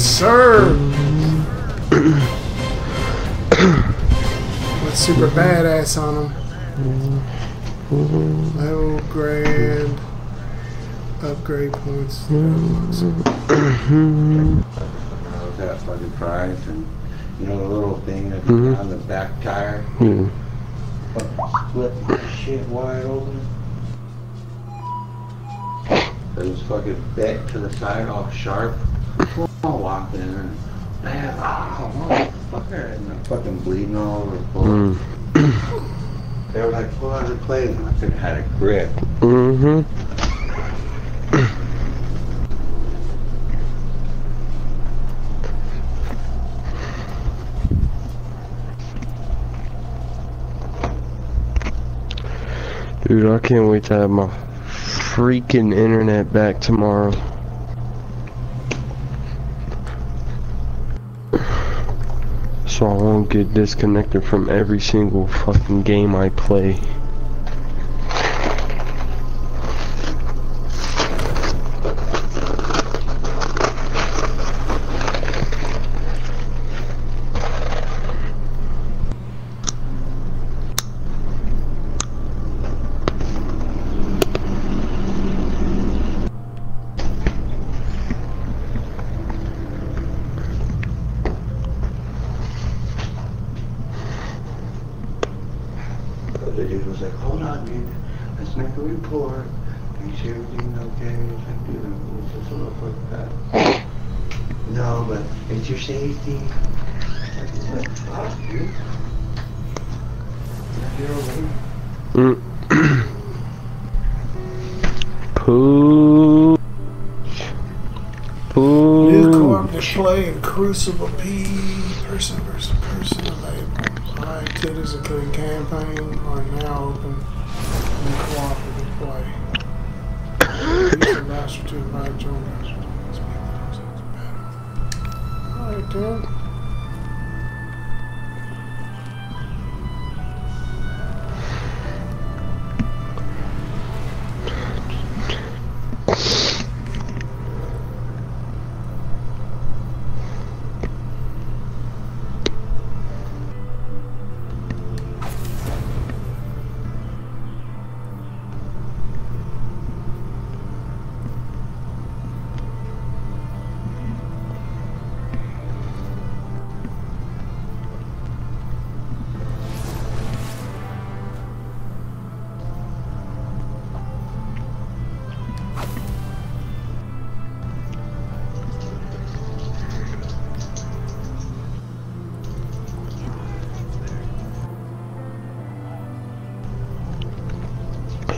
Yes, sir. With super badass on him. Low grand upgrade points. That fucking price and you know the little thing that's Mhm. on the back tire? Yeah. Fucking split that shit wide open. It was fucking bent to the side all sharp. I walked in and man, oh motherfucker and I'm fucking bleeding all over the floor. Mm. They were like, pull out the plate and I could have had a grip. Mm-hmm. Dude, I can't wait to have my freaking internet back tomorrow. So I won't get disconnected from every single fucking game I play. The dude was like, hold on, man. Let's make a report. Make sure everything's okay. Like, dude, it was just a little like that. No, but it's your safety. Like, what the fuck, dude? You're okay. Mm. Pooh. New Pooh. cooperative play in Crucible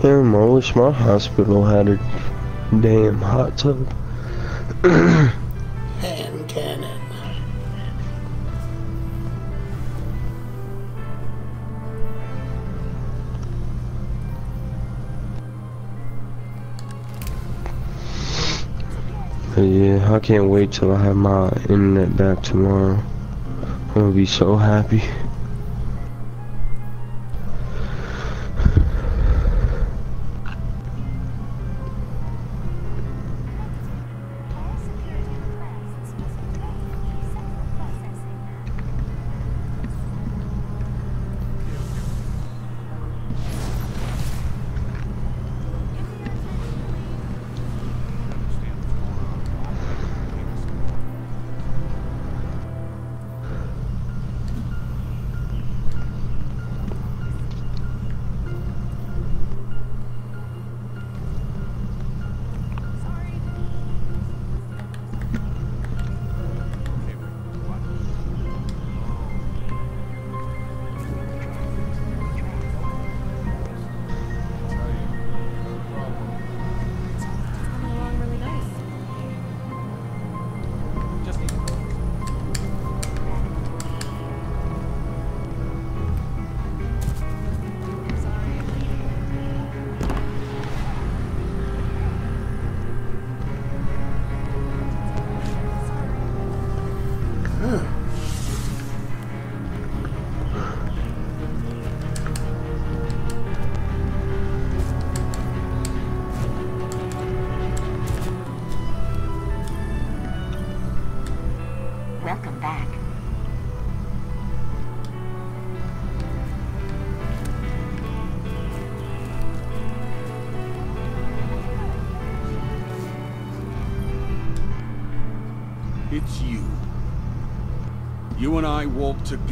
Damn, I wish my hospital had a damn hot tub. Hand cannon. But yeah, I can't wait till I have my internet back tomorrow. I'm gonna be so happy.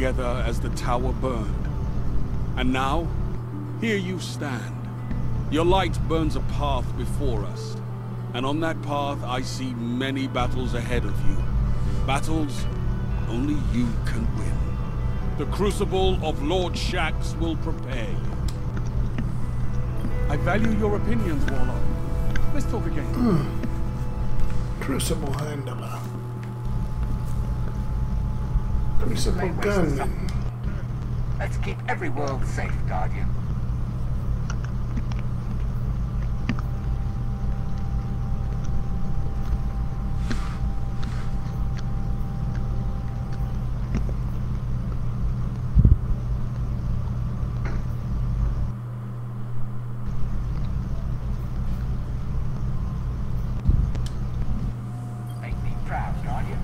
Together as the tower burned. And now, here you stand. Your light burns a path before us. And on that path, I see many battles ahead of you. Battles only you can win. The crucible of Lord Shaxx will prepare you. I value your opinions, Warlock. Let's talk again. Hmm. Crucible handler. Let's keep every world safe, Guardian. Make me proud, Guardian.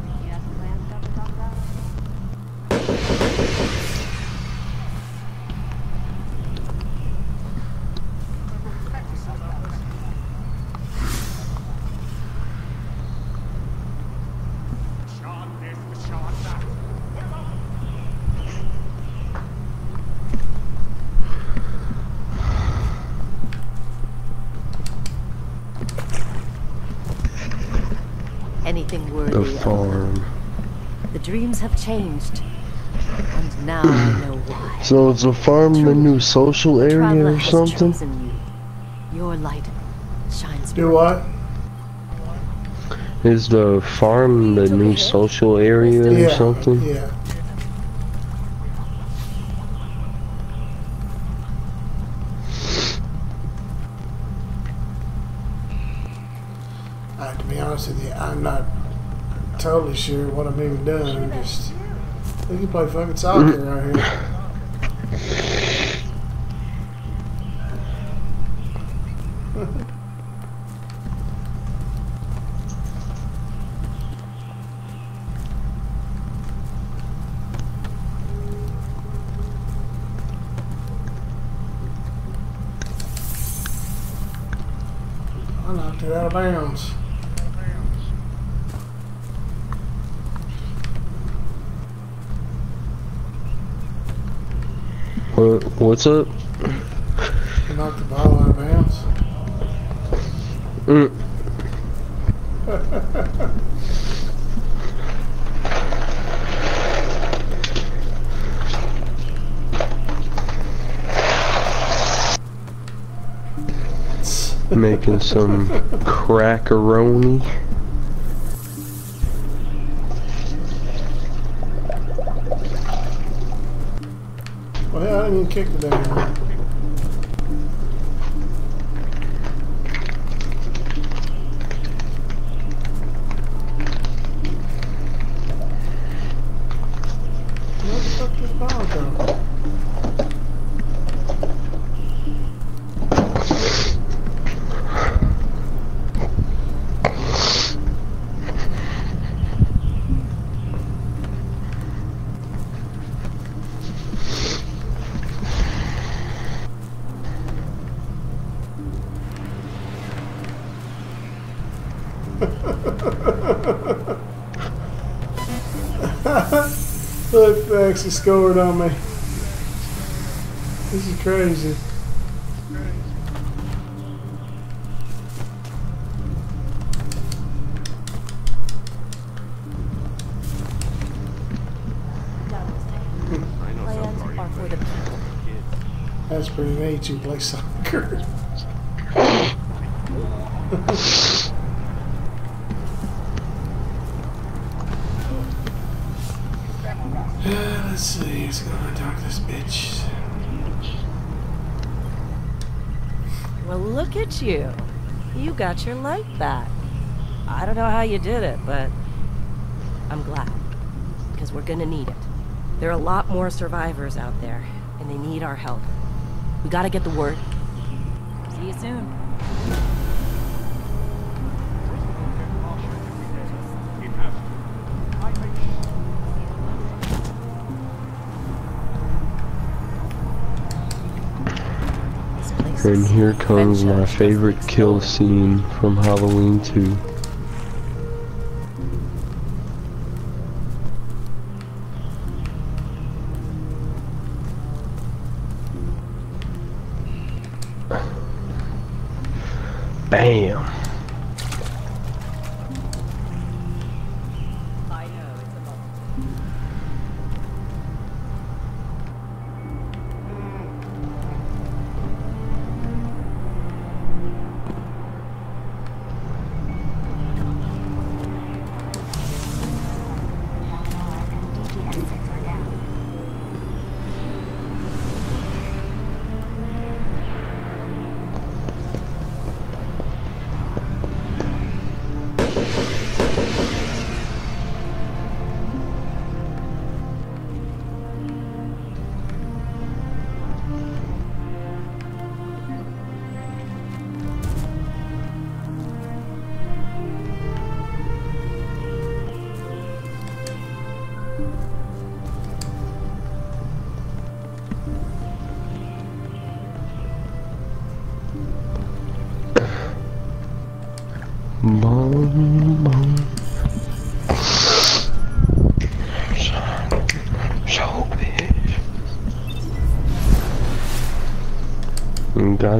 Anything worthy The of farm. The dreams have changed. And now I know why. So is the farm the new social area or something? you. Your light shines Do what? Is the farm the new social area or something? yeah. Uh, to be honest with you, I'm not sure what I'm even doing. Just. I think you play fucking soccer right here. I knocked it out of bounds. What, what's up? I knocked the ball out of bounds. Mm. Making some crackaroni. Kick the damn thing. Where the fuck did the ball go? Look, they actually scored on me. This is crazy. Plans are for the people. That's pretty neat. You play soccer. let's see. Let's go and talk to this bitch. Well, look at you. You got your light back. I don't know how you did it, but I'm glad. Because we're gonna need it. There are a lot more survivors out there, and they need our help. We gotta get the word. See you soon. And here comes my favorite kill scene from Halloween 2.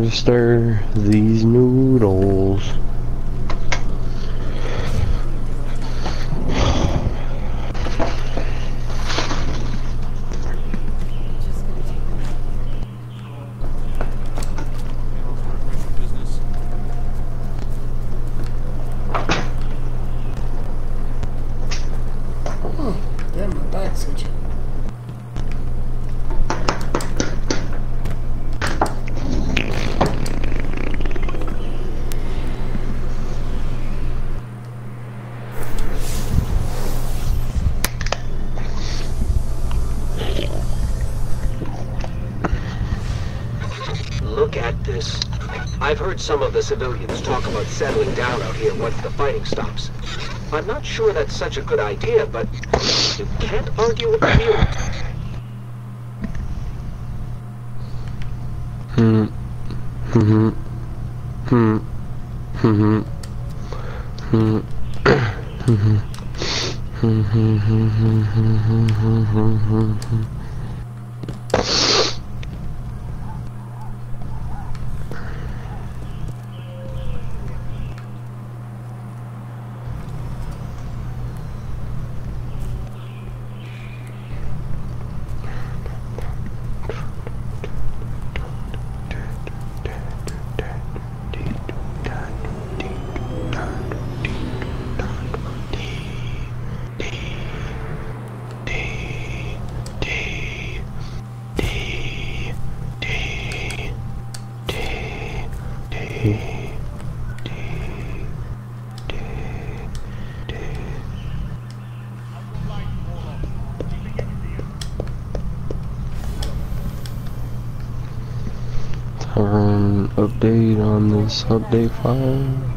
Stir these noodles. Oh, damn, my back's itching. Look at this. I've heard some of the civilians talk about settling down out here once the fighting stops. I'm not sure that's such a good idea, but you can't argue with the feelings. Hmm. Hmm. Hmm. Hmm. Hmm. Hmm. Hmm. Turn update on this update file.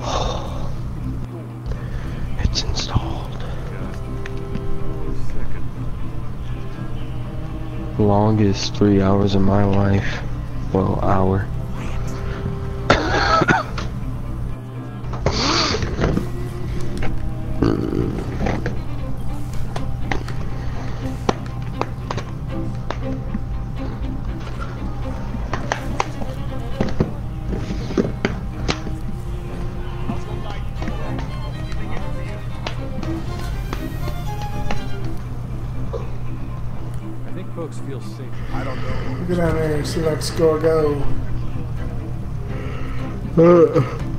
It's installed. Longest three hours of my life. Well, hour. Get down go. and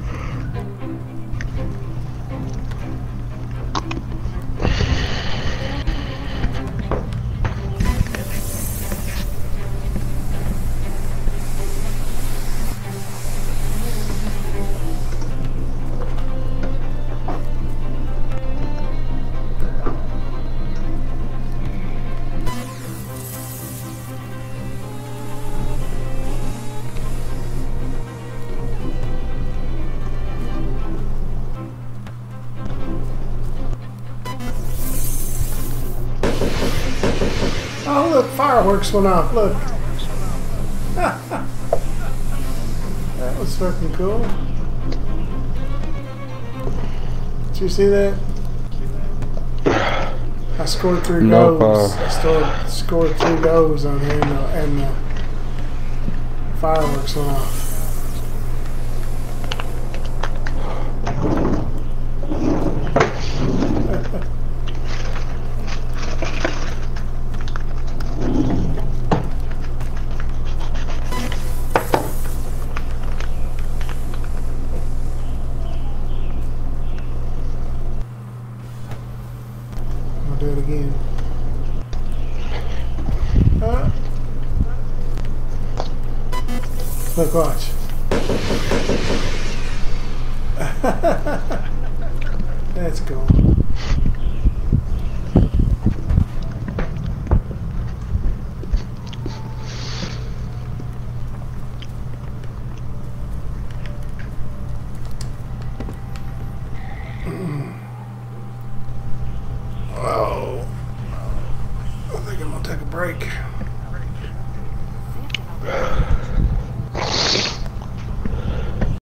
fireworks went off. Look. that was fucking cool. Did you see that? I scored three goals. uh, I scored, scored three goals on him, and the, and the fireworks went off.